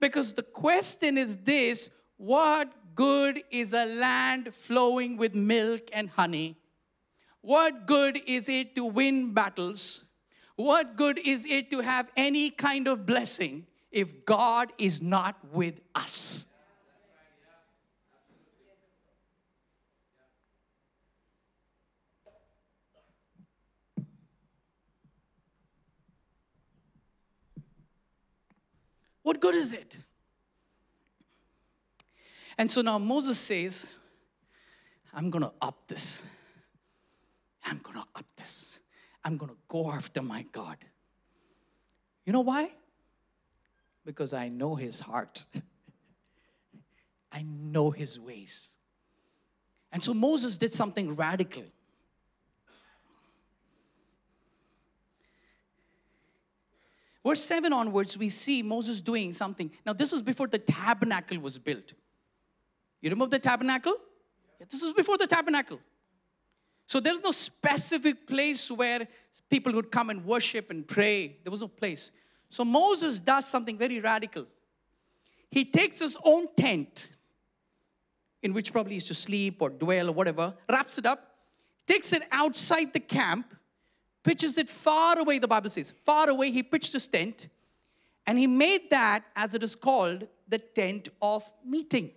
Because the question is this what good is a land flowing with milk and honey? What good is it to win battles? What good is it to have any kind of blessing if God is not with us? What good is it? And so now Moses says, I'm going to up this. I'm going to up this. I'm going to go after my God. You know why? Because I know his heart, [laughs] I know his ways. And so Moses did something radical. Verse 7 onwards, we see Moses doing something. Now, this was before the tabernacle was built. You remember the tabernacle? Yeah, this was before the tabernacle. So there's no specific place where people would come and worship and pray. There was no place. So Moses does something very radical. He takes his own tent, in which probably he used to sleep or dwell or whatever, wraps it up, takes it outside the camp, pitches it far away, the Bible says. Far away, he pitched his tent, and he made that, as it is called, the tent of meeting.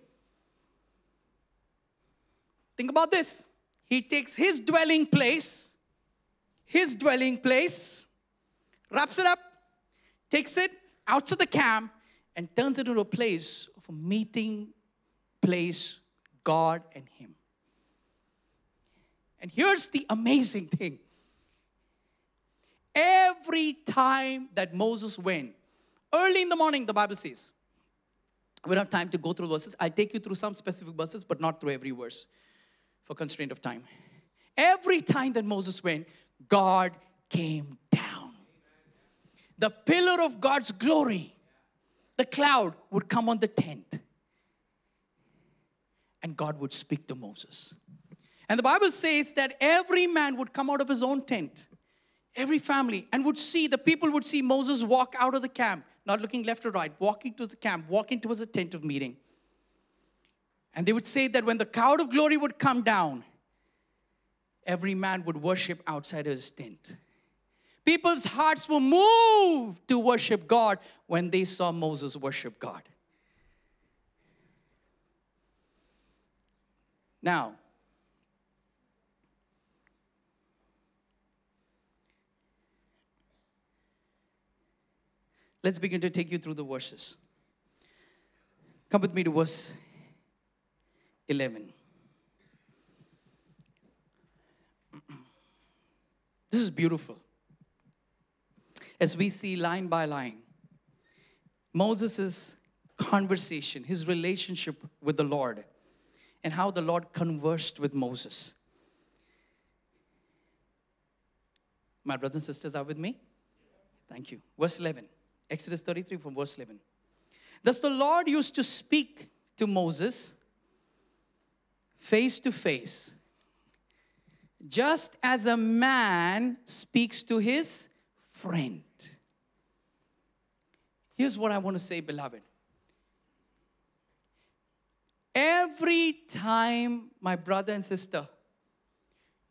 Think about this. He takes his dwelling place, his dwelling place, wraps it up, takes it outside the camp, and turns it into a place of a meeting place, God and Him. And here's the amazing thing every time that Moses went, early in the morning, the Bible says, we don't have time to go through verses. I'll take you through some specific verses, but not through every verse for constraint of time. Every time that Moses went, God came down. The pillar of God's glory, the cloud would come on the tent, and God would speak to Moses. And the Bible says that every man would come out of his own tent, every family, and would see, the people would see Moses walk out of the camp, not looking left or right, walking to the camp, walking towards the tent of meeting. And they would say that when the cloud of glory would come down, every man would worship outside of his tent. People's hearts were moved to worship God when they saw Moses worship God. Now, let's begin to take you through the verses. Come with me to verse 11. [clears throat] This is beautiful. As we see line by line, Moses' conversation, his relationship with the Lord, and how the Lord conversed with Moses. My brothers and sisters are with me? Thank you. Verse 11, Exodus 33 from verse 11. Thus the Lord used to speak to Moses face to face, just as a man speaks to his friend. Here's what I want to say, beloved. Every time, my brother and sister,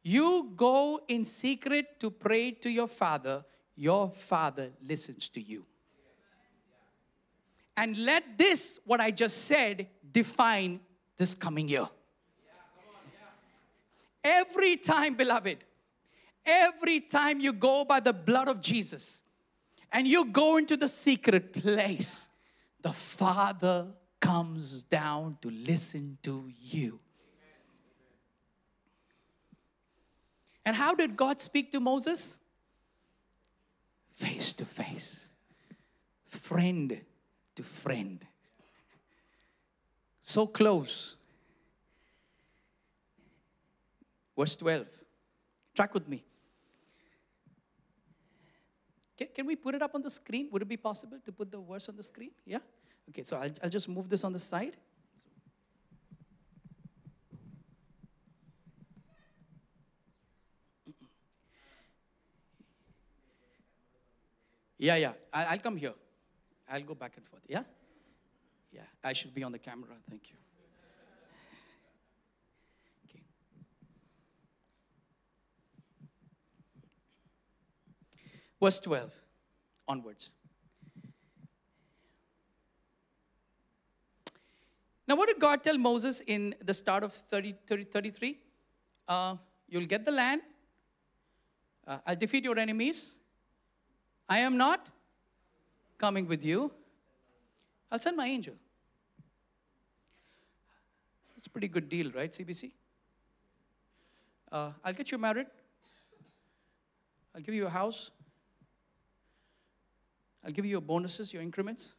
You go in secret to pray to your father, your father listens to you. And let this, what I just said, define this coming year. Every time, beloved, every time you go by the blood of Jesus and you go into the secret place, the Father comes down to listen to you. And how did God speak to Moses? Face to face, friend to friend. So close. Verse 12. Track with me. Can, can we put it up on the screen? Would it be possible to put the verse on the screen? Yeah? Okay, so I'll, I'll just move this on the side. Yeah, yeah. I'll come here. I'll go back and forth. Yeah? Yeah, I should be on the camera. Thank you. Okay. Verse 12 onwards. Now, what did God tell Moses in the start of 30, 30 33? Uh, you'll get the land. Uh, I'll defeat your enemies. I am not coming with you. I'll send my angel. It's a pretty good deal, right, CBC? Uh, I'll get you married. I'll give you a house. I'll give you your bonuses, your increments.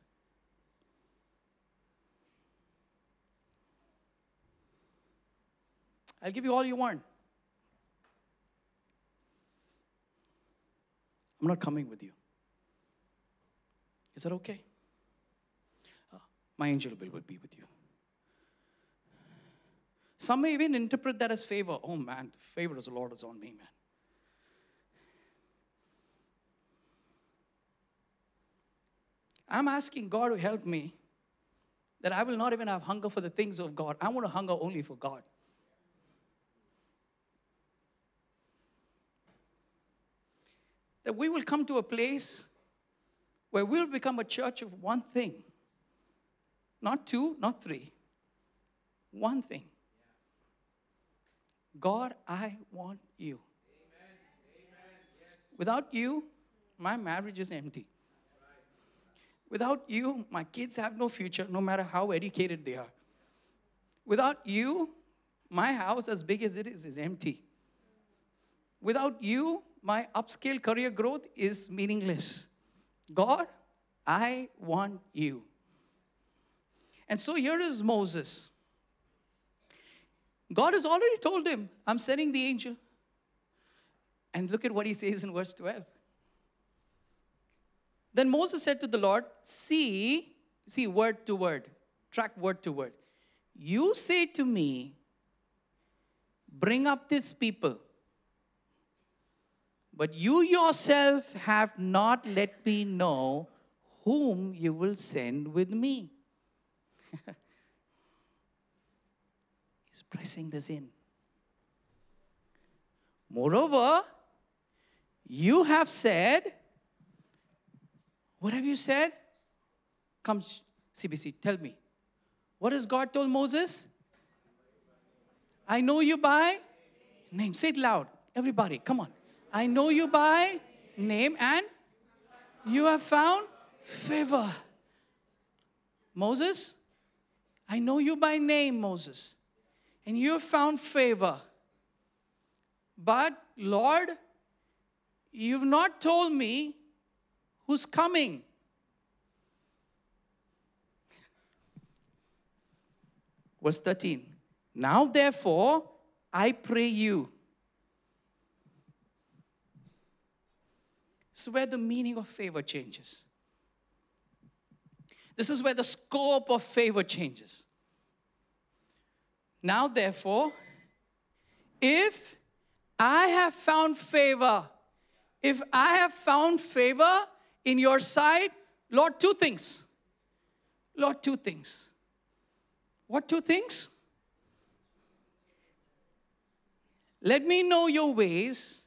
I'll give you all you want. I'm not coming with you. Is that okay? Uh, my angel will, will be with you. Some may even interpret that as favor. Oh man, the favor of the Lord is on me, man. I'm asking God to help me that I will not even have hunger for the things of God. I want to hunger only for God. That we will come to a place where we'll become a church of one thing. Not two, not three. One thing. God, I want you. Without you, my marriage is empty. Without you, my kids have no future, no matter how educated they are. Without you, my house, as big as it is, is empty. Without you, my upscale career growth is meaningless. God, I want you. And so here is Moses. God has already told him, I'm sending the angel. And look at what he [laughs] says in verse 12. Then Moses said to the Lord, See, see, word to word, track word to word. You say to me, Bring up this people. But you yourself have not let me know whom you will send with me. [laughs] He's pressing this in. Moreover, you have said, what have you said? Come, CBC, tell me. What has God told Moses? I know you by name. Say it loud. Everybody, come on. I know you by name and you have found favor. Moses, I know you by name, Moses, and you have found favor. But, Lord, you've not told me who's coming. [laughs] Verse 13. Now, therefore, I pray you. This is where the meaning of favor changes. This is where the scope of favor changes. Now, therefore, if I have found favor, if I have found favor in your sight, Lord, two things. Lord, two things. What two things? Let me know your ways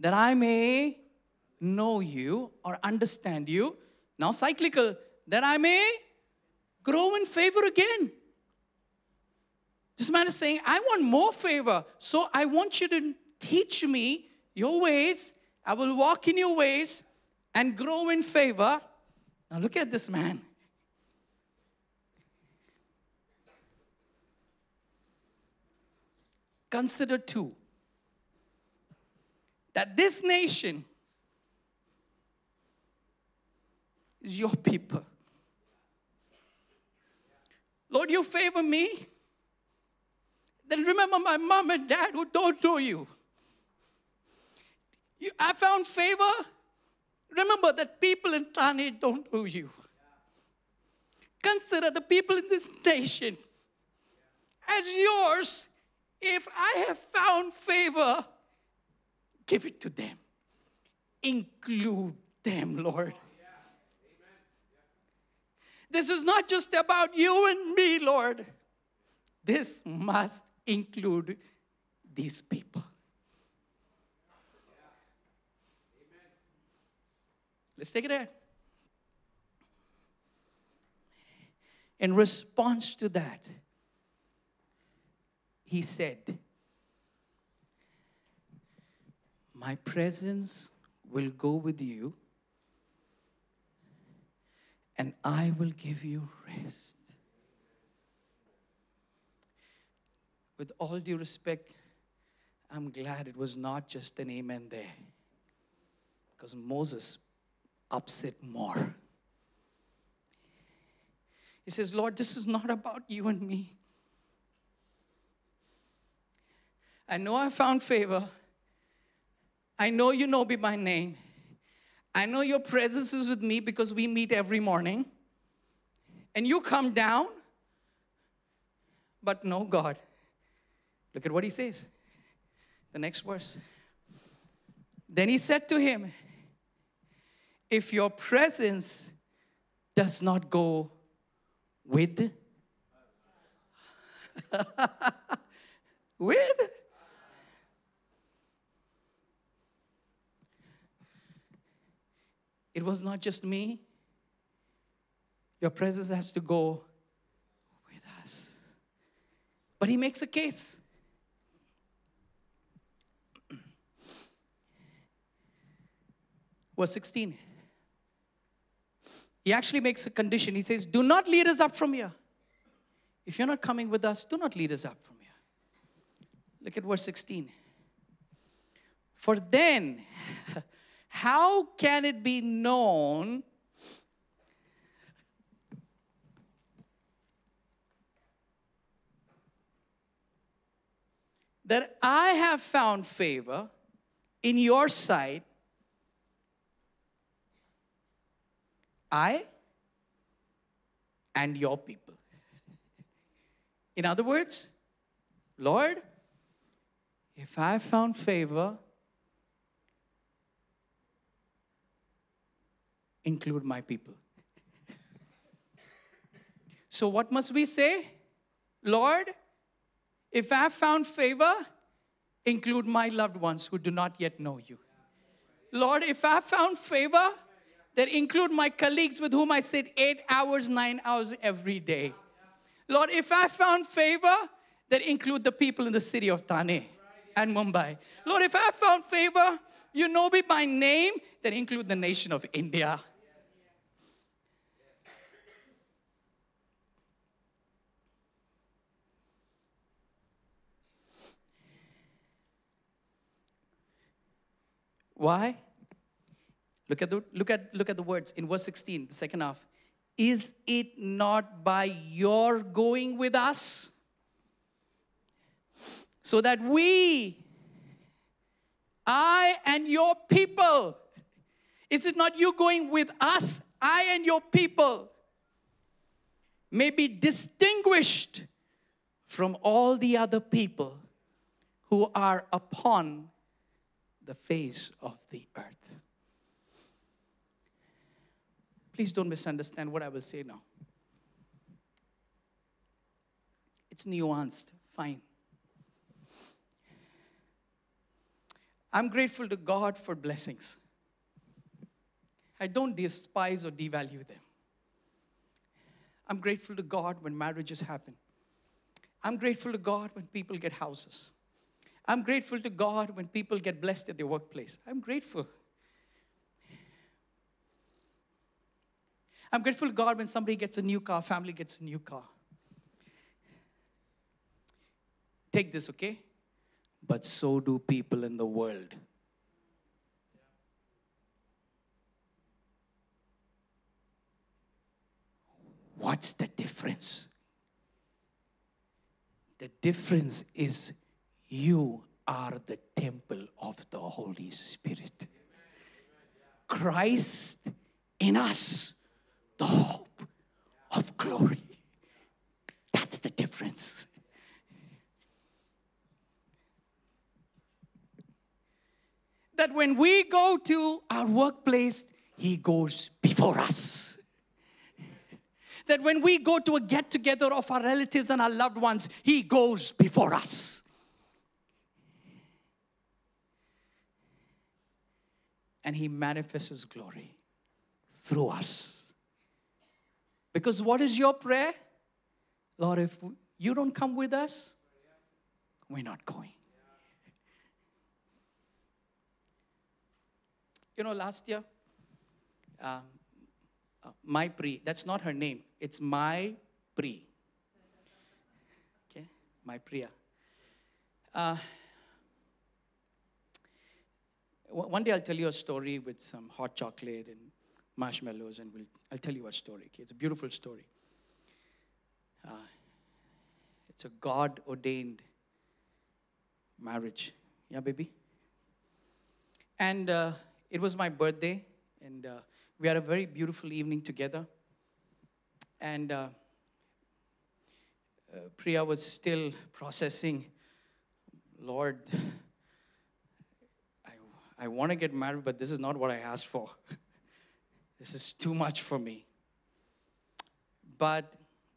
that I may know you or understand you. Now, cyclical, that I may grow in favor again. This man is saying, I want more favor. So I want you to teach me your ways. I will walk in your ways and grow in favor. Now look at this man. Consider too that this nation is your people. Lord, you favor me. Then remember my mom and dad who don't know you. you I found favor. Remember that people in Thane don't know you. Consider the people in this nation as yours. If I have found favor, give it to them. Include them, Lord. This is not just about you and me, Lord. This must include these people. Let's take it in. In response to that, he said, My presence will go with you, and I will give you rest. With all due respect, I'm glad it was not just an amen there, because Moses upset more. He says, Lord, this is not about you and me. I know I found favor. I know you know me by name. I know your presence is with me because we meet every morning. And you come down. But no, God. Look at what he says. The next verse. Then he said to him, If your presence does not go with, [laughs] with, It was not just me. Your presence has to go with us. But he makes a case. [clears throat] Verse 16. He actually makes a condition. He says, Do not lead us up from here. If you're not coming with us, do not lead us up from here. Look at verse 16. For then, [laughs] how can it be known that I have found favor in your sight? I and your people. In other words, Lord, if I found favor include my people. So, what must we say? Lord, if I have found favor, include my loved ones who do not yet know you. Lord, if I have found favor, then include my colleagues with whom I sit eight hours, nine hours every day. Lord, if I found favor, then include the people in the city of Thane and Mumbai. Lord, if I found favor, you know me by name, then include the nation of India. Why? Look at the look at look at the words in verse 16, the second half. Is it not by your going with us? So that we, I and your people, is it not you going with us, I and your people, may be distinguished from all the other people who are upon the face of the earth. Please don't misunderstand what I will say now. It's nuanced, fine. I'm grateful to God for blessings. I don't despise or devalue them. I'm grateful to God when marriages happen. I'm grateful to God when people get houses. I'm grateful to God when people get blessed at their workplace. I'm grateful. I'm grateful to God when somebody gets a new car, family gets a new car. Take this, okay? But so do people in the world. What's the difference? The difference is you are the temple of the Holy Spirit. Christ in us, the hope of glory. That's the difference. That when we go to our workplace, He goes before us that when we go to a get together of our relatives and our loved ones, He goes before us. And He manifests His glory through us. Because what is your prayer? Lord, if you don't come with us, we're not going. [laughs] You know, last year, um, uh, my Pri, that's not her name, it's my Pri. [laughs] Okay, my Priya. Uh, one day I'll tell you a story with some hot chocolate and marshmallows, and we'll, I'll tell you a story. Okay? It's a beautiful story. Uh, it's a God ordained marriage. Yeah, baby? And uh, it was my birthday, and uh, we had a very beautiful evening together. And uh, uh, Priya was still processing, Lord, I, want to get married, but this is not what I asked for. [laughs] this is too much for me. But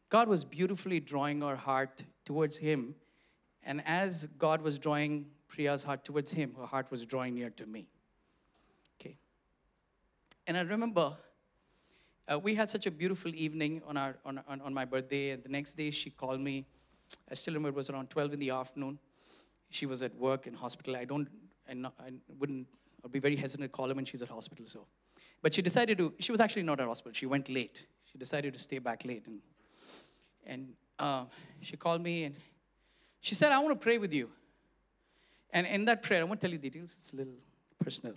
God was beautifully drawing our heart towards Him. And as God was drawing Priya's heart towards Him, her heart was drawing near to me. Okay. And I remember uh, we had such a beautiful evening on, our, on, on, on my birthday, and the next day she called me. I still remember it was around 12 in the afternoon. She was at work in hospital. I don't, I, not, I wouldn't, I'd be very hesitant to call her when she's at hospital. So, but she decided to. She was actually not at hospital. She went late. She decided to stay back late, and and uh, she called me and she said, "I want to pray with you." And in that prayer, I won't tell you details. It's a little personal.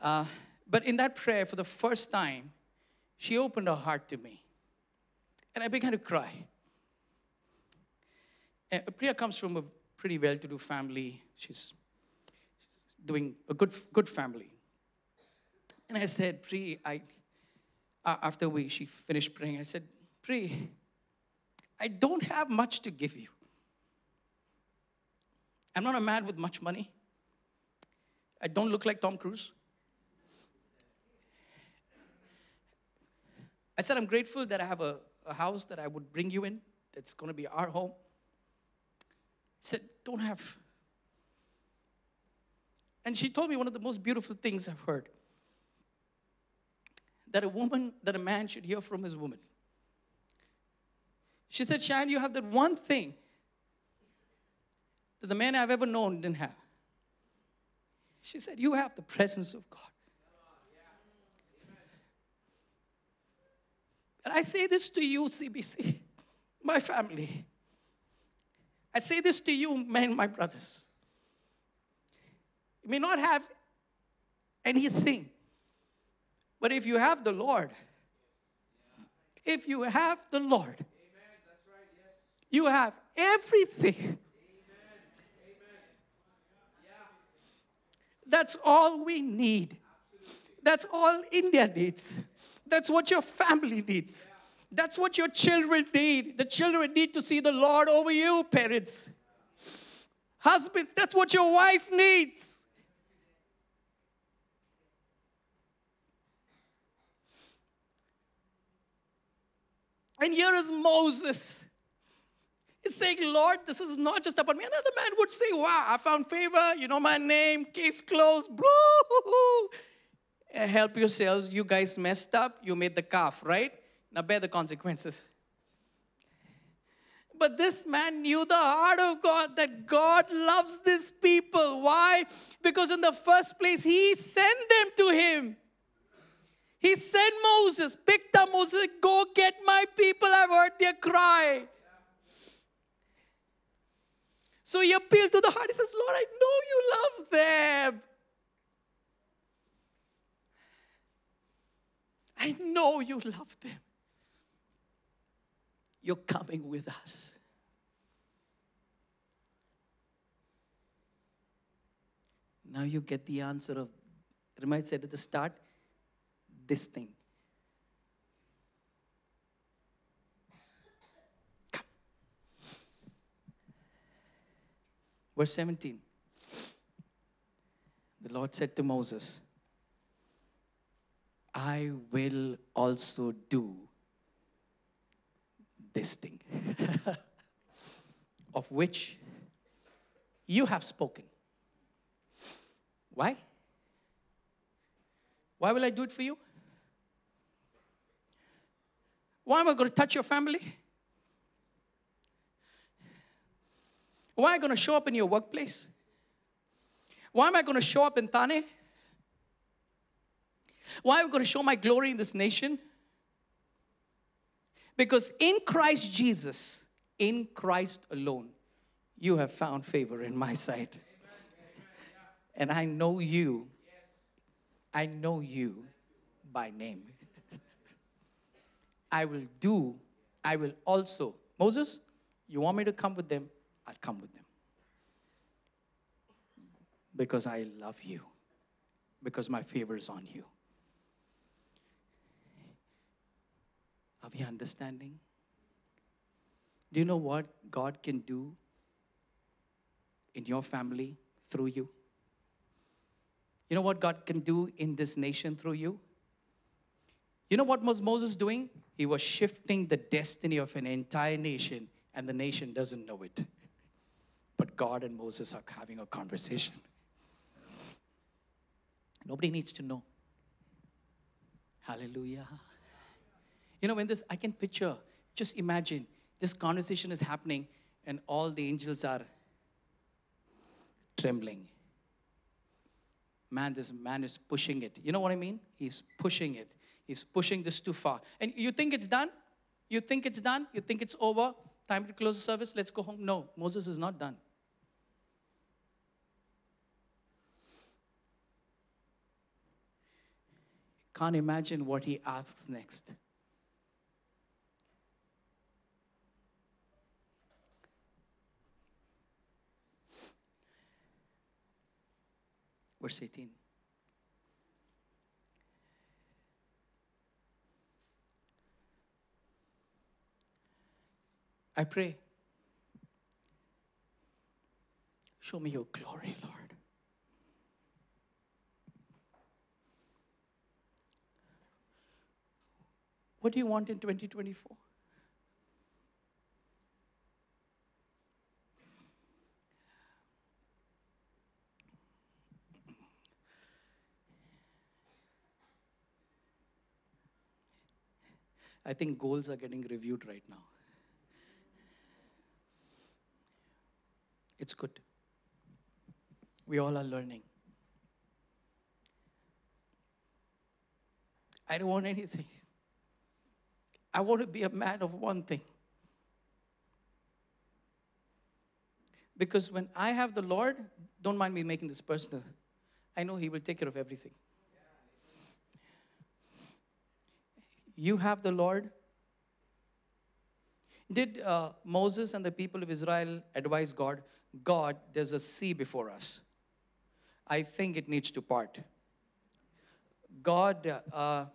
Uh, but in that prayer, for the first time, she opened her heart to me. And I began to cry. Uh, Priya comes from a pretty well to do family. She's doing a good, good family. And I said, Pri, I, uh, after we, she finished praying, I said, Pri, I don't have much to give you. I'm not a man with much money. I don't look like Tom Cruise. I said, I'm grateful that I have a, a house that I would bring you in, that's going to be our home. I said, Don't have. And she told me one of the most beautiful things I've heard that a woman, that a man should hear from his woman. She said, Shan, you have that one thing that the man I've ever known didn't have. She said, You have the presence of God. And I say this to you, CBC, my family. I say this to you, men, my brothers. You may not have anything, but if you have the Lord, if you have the Lord, you have everything. That's all we need. That's all India needs. That's what your family needs. That's what your children need. The children need to see the Lord over you, parents. Husbands, that's what your wife needs. And here is Moses. He's saying, Lord, this is not just about me. Another man would say, Wow, I found favor. You know my name, case closed. Uh, Help yourselves. You guys messed up. You made the calf, right? Now bear the consequences. But this man knew the heart of God that God loves these people. Why? Because in the first place, He sent them to Him. He sent Moses, picked up Moses, go get my people. I've heard their cry. So he appealed to the heart. He says, Lord, I know you love them. I know you love them. You're coming with us. Now you get the answer of, remember I said at the start, this thing. Come. Verse 17. The Lord said to Moses, I will also do this thing, [laughs] of which you have spoken. Why? Why will I do it for you? Why am I going to touch your family? Why am I going to show up in your workplace? Why am I going to show up in Thane? Why am I going to show my glory in this nation? Because in Christ Jesus, in Christ alone, you have found favor in my sight. And I know you. I know you by name. I will do, I will also. Moses, you want me to come with them? I'll come with them. Because I love you. Because my favor is on you. Are we understanding? Do you know what God can do in your family through you? You know what God can do in this nation through you? You know what was Moses doing? He was shifting the destiny of an entire nation, and the nation doesn't know it. But God and Moses are having a conversation. Nobody needs to know. Hallelujah. You know, when this, I can picture, just imagine this conversation is happening, and all the angels are trembling. Man, this man is pushing it. You know what I mean? He's pushing it. He's pushing this too far. And you think it's done? You think it's done? You think it's over? Time to close the service? Let's go home? No, Moses is not done. Can't imagine what he asks next. Verse 18. I pray, show me your glory, Lord. What do you want in 2024? I think goals are getting reviewed right now. It's good. We all are learning. I don't want anything. I want to be a man of one thing. Because when I have the Lord, don't mind me making this personal, I know He will take care of everything. You have the Lord. Did uh, Moses and the people of Israel advise God, God, there's a sea before us. I think it needs to part. God, uh,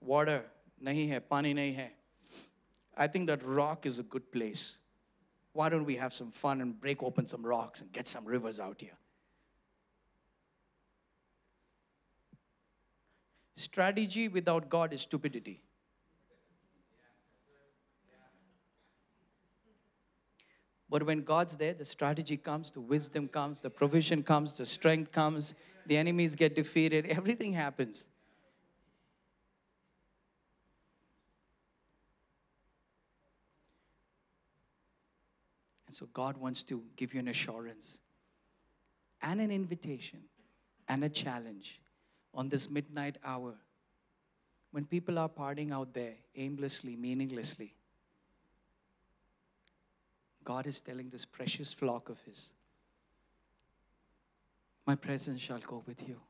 water nahi hai, pani nahi hai. I think that rock is a good place. Why don't we have some fun and break open some rocks and get some rivers out here? Strategy without God is stupidity. But when God's there, the strategy comes, the wisdom comes, the provision comes, the strength comes, the enemies get defeated, [laughs] everything happens. And so God wants to give you an assurance and an invitation and a challenge on this midnight hour when people are partying out there aimlessly, meaninglessly. God is telling this precious flock of His, My presence shall go with you.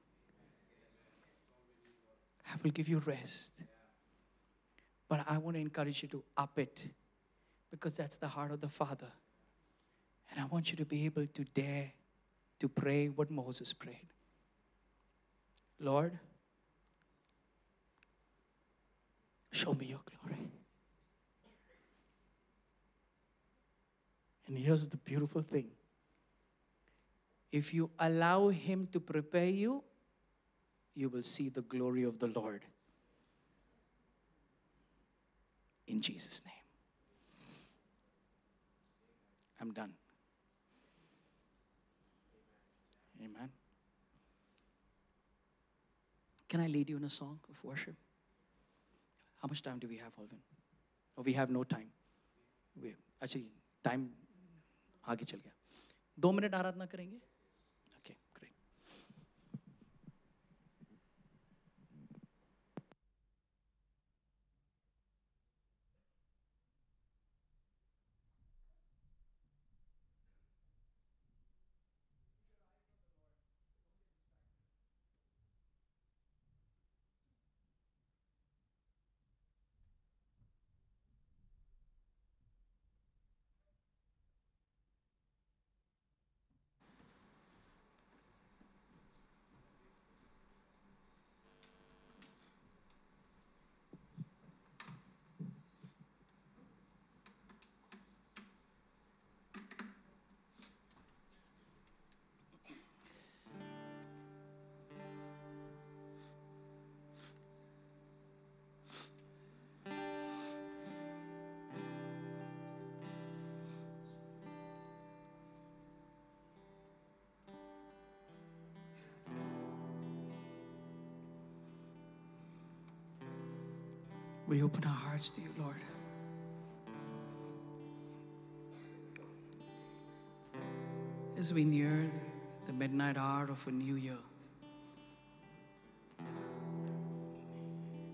I will give you rest. But I want to encourage you to up it because that's the heart of the Father. And I want you to be able to dare to pray what Moses prayed. Lord, show me your glory. And here's the beautiful thing if you allow Him to prepare you, you will see the glory of the Lord. In Jesus' name. I'm done. Amen. Can I lead you in a song of worship? How much time do we have, Alvin? Or we have no time? We, actually, time आगे चल गया। दो minute आराधना करेंगे। We open our hearts to you, Lord. As we near the midnight hour of a new year,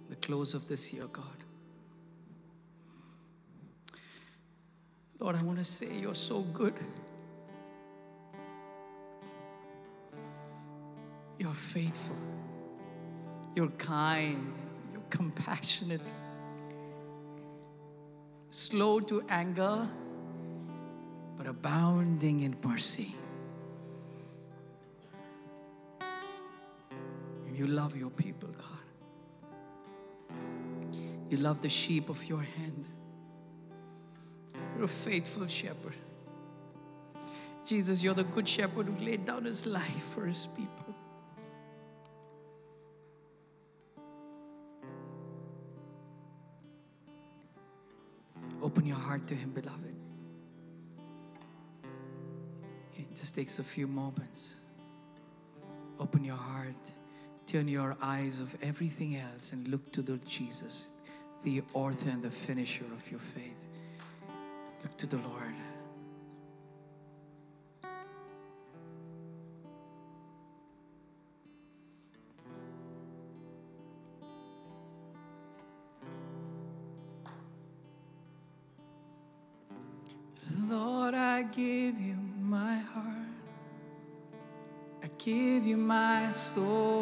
the close of this year, God. Lord, I want to say you're so good. You're faithful. You're kind. You're compassionate. Slow to anger, but abounding in mercy. You love your people, God. You love the sheep of your hand. You're a faithful shepherd. Jesus, you're the good shepherd who laid down his life for his people. Open your heart to him, beloved. It just takes a few moments. Open your heart. Turn your eyes of everything else and look to the Jesus, the author and the finisher of your faith. Look to the Lord. Lord, my soul.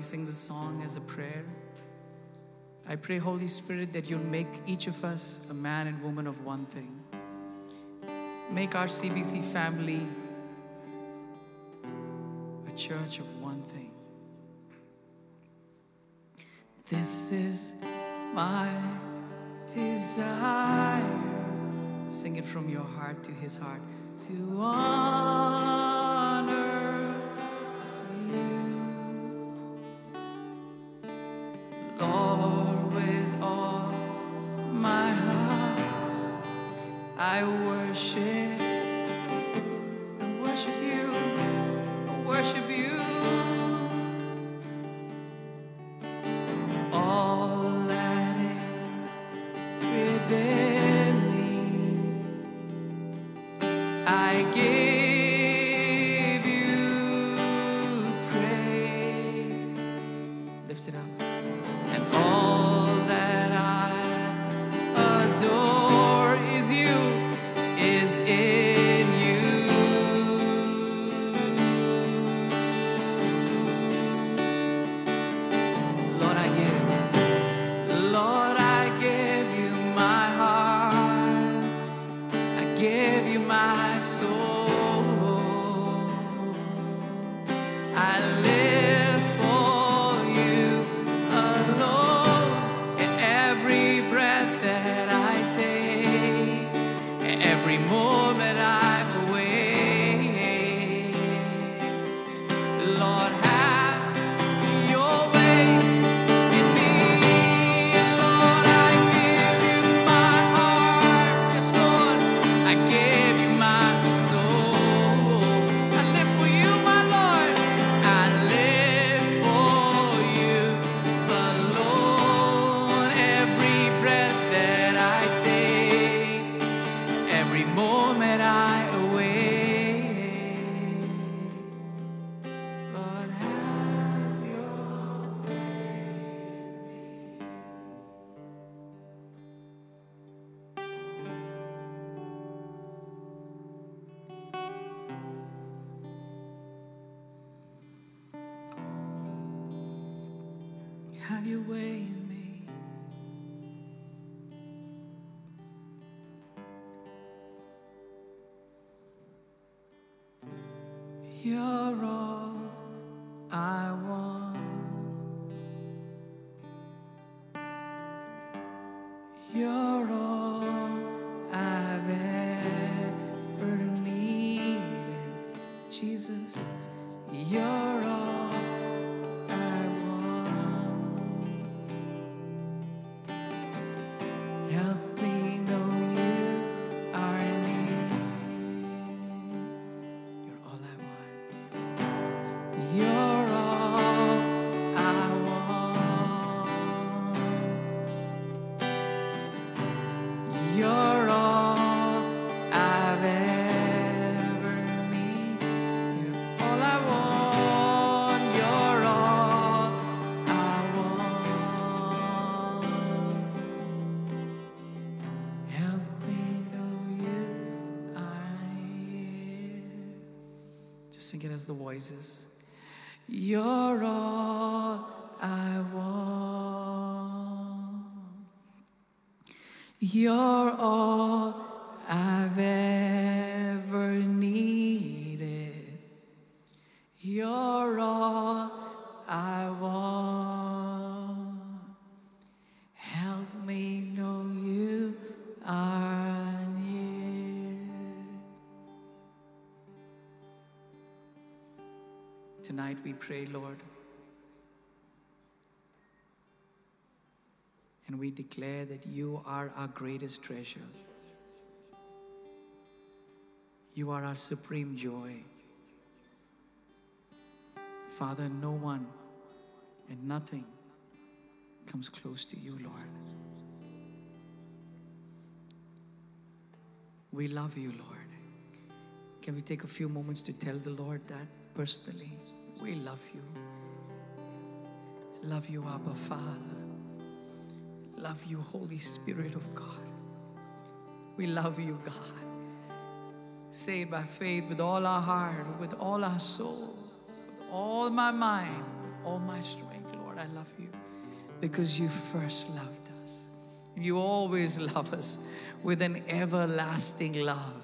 We sing this song as a prayer, I pray, Holy Spirit, that you'll make each of us a man and woman of one thing. Make our CBC family a church of one thing. This is my desire. Sing it from your heart to his heart. To honor the voices. You're all I want. You're all we pray, Lord. And we declare that you are our greatest treasure. You are our supreme joy. Father, no one and nothing comes close to you, Lord. We love you, Lord. Can we take a few moments to tell the Lord that personally? We love you. Love you, Abba Father. Love you, Holy Spirit of God. We love you, God. Say it by faith with all our heart, with all our soul, with all my mind, with all my strength, Lord. I love you because you first loved us. You always love us with an everlasting love.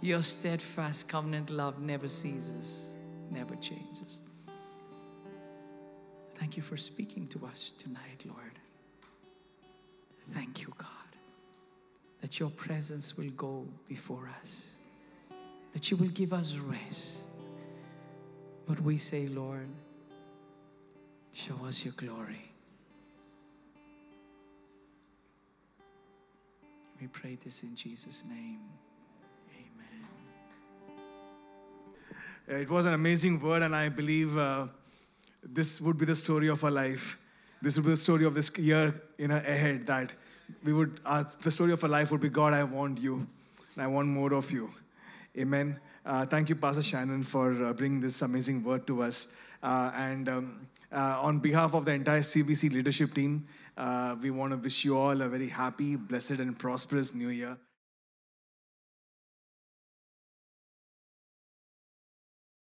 Your steadfast covenant love never ceases, never changes. Thank you for speaking to us tonight, Lord. Thank you, God, that your presence will go before us, that you will give us rest. But we say, Lord, show us your glory. We pray this in Jesus' name. Amen. It was an amazing word, and I believe uh, this would be the story of our life. This would be the story of this year in our ahead. That we would, uh, the story of our life would be God, I want you, and I want more of you. Amen. Uh, thank you, Pastor Shannon, for uh, bringing this amazing word to us. Uh, and um, uh, on behalf of the entire CBC leadership team, uh, we want to wish you all a very happy, blessed, and prosperous new year.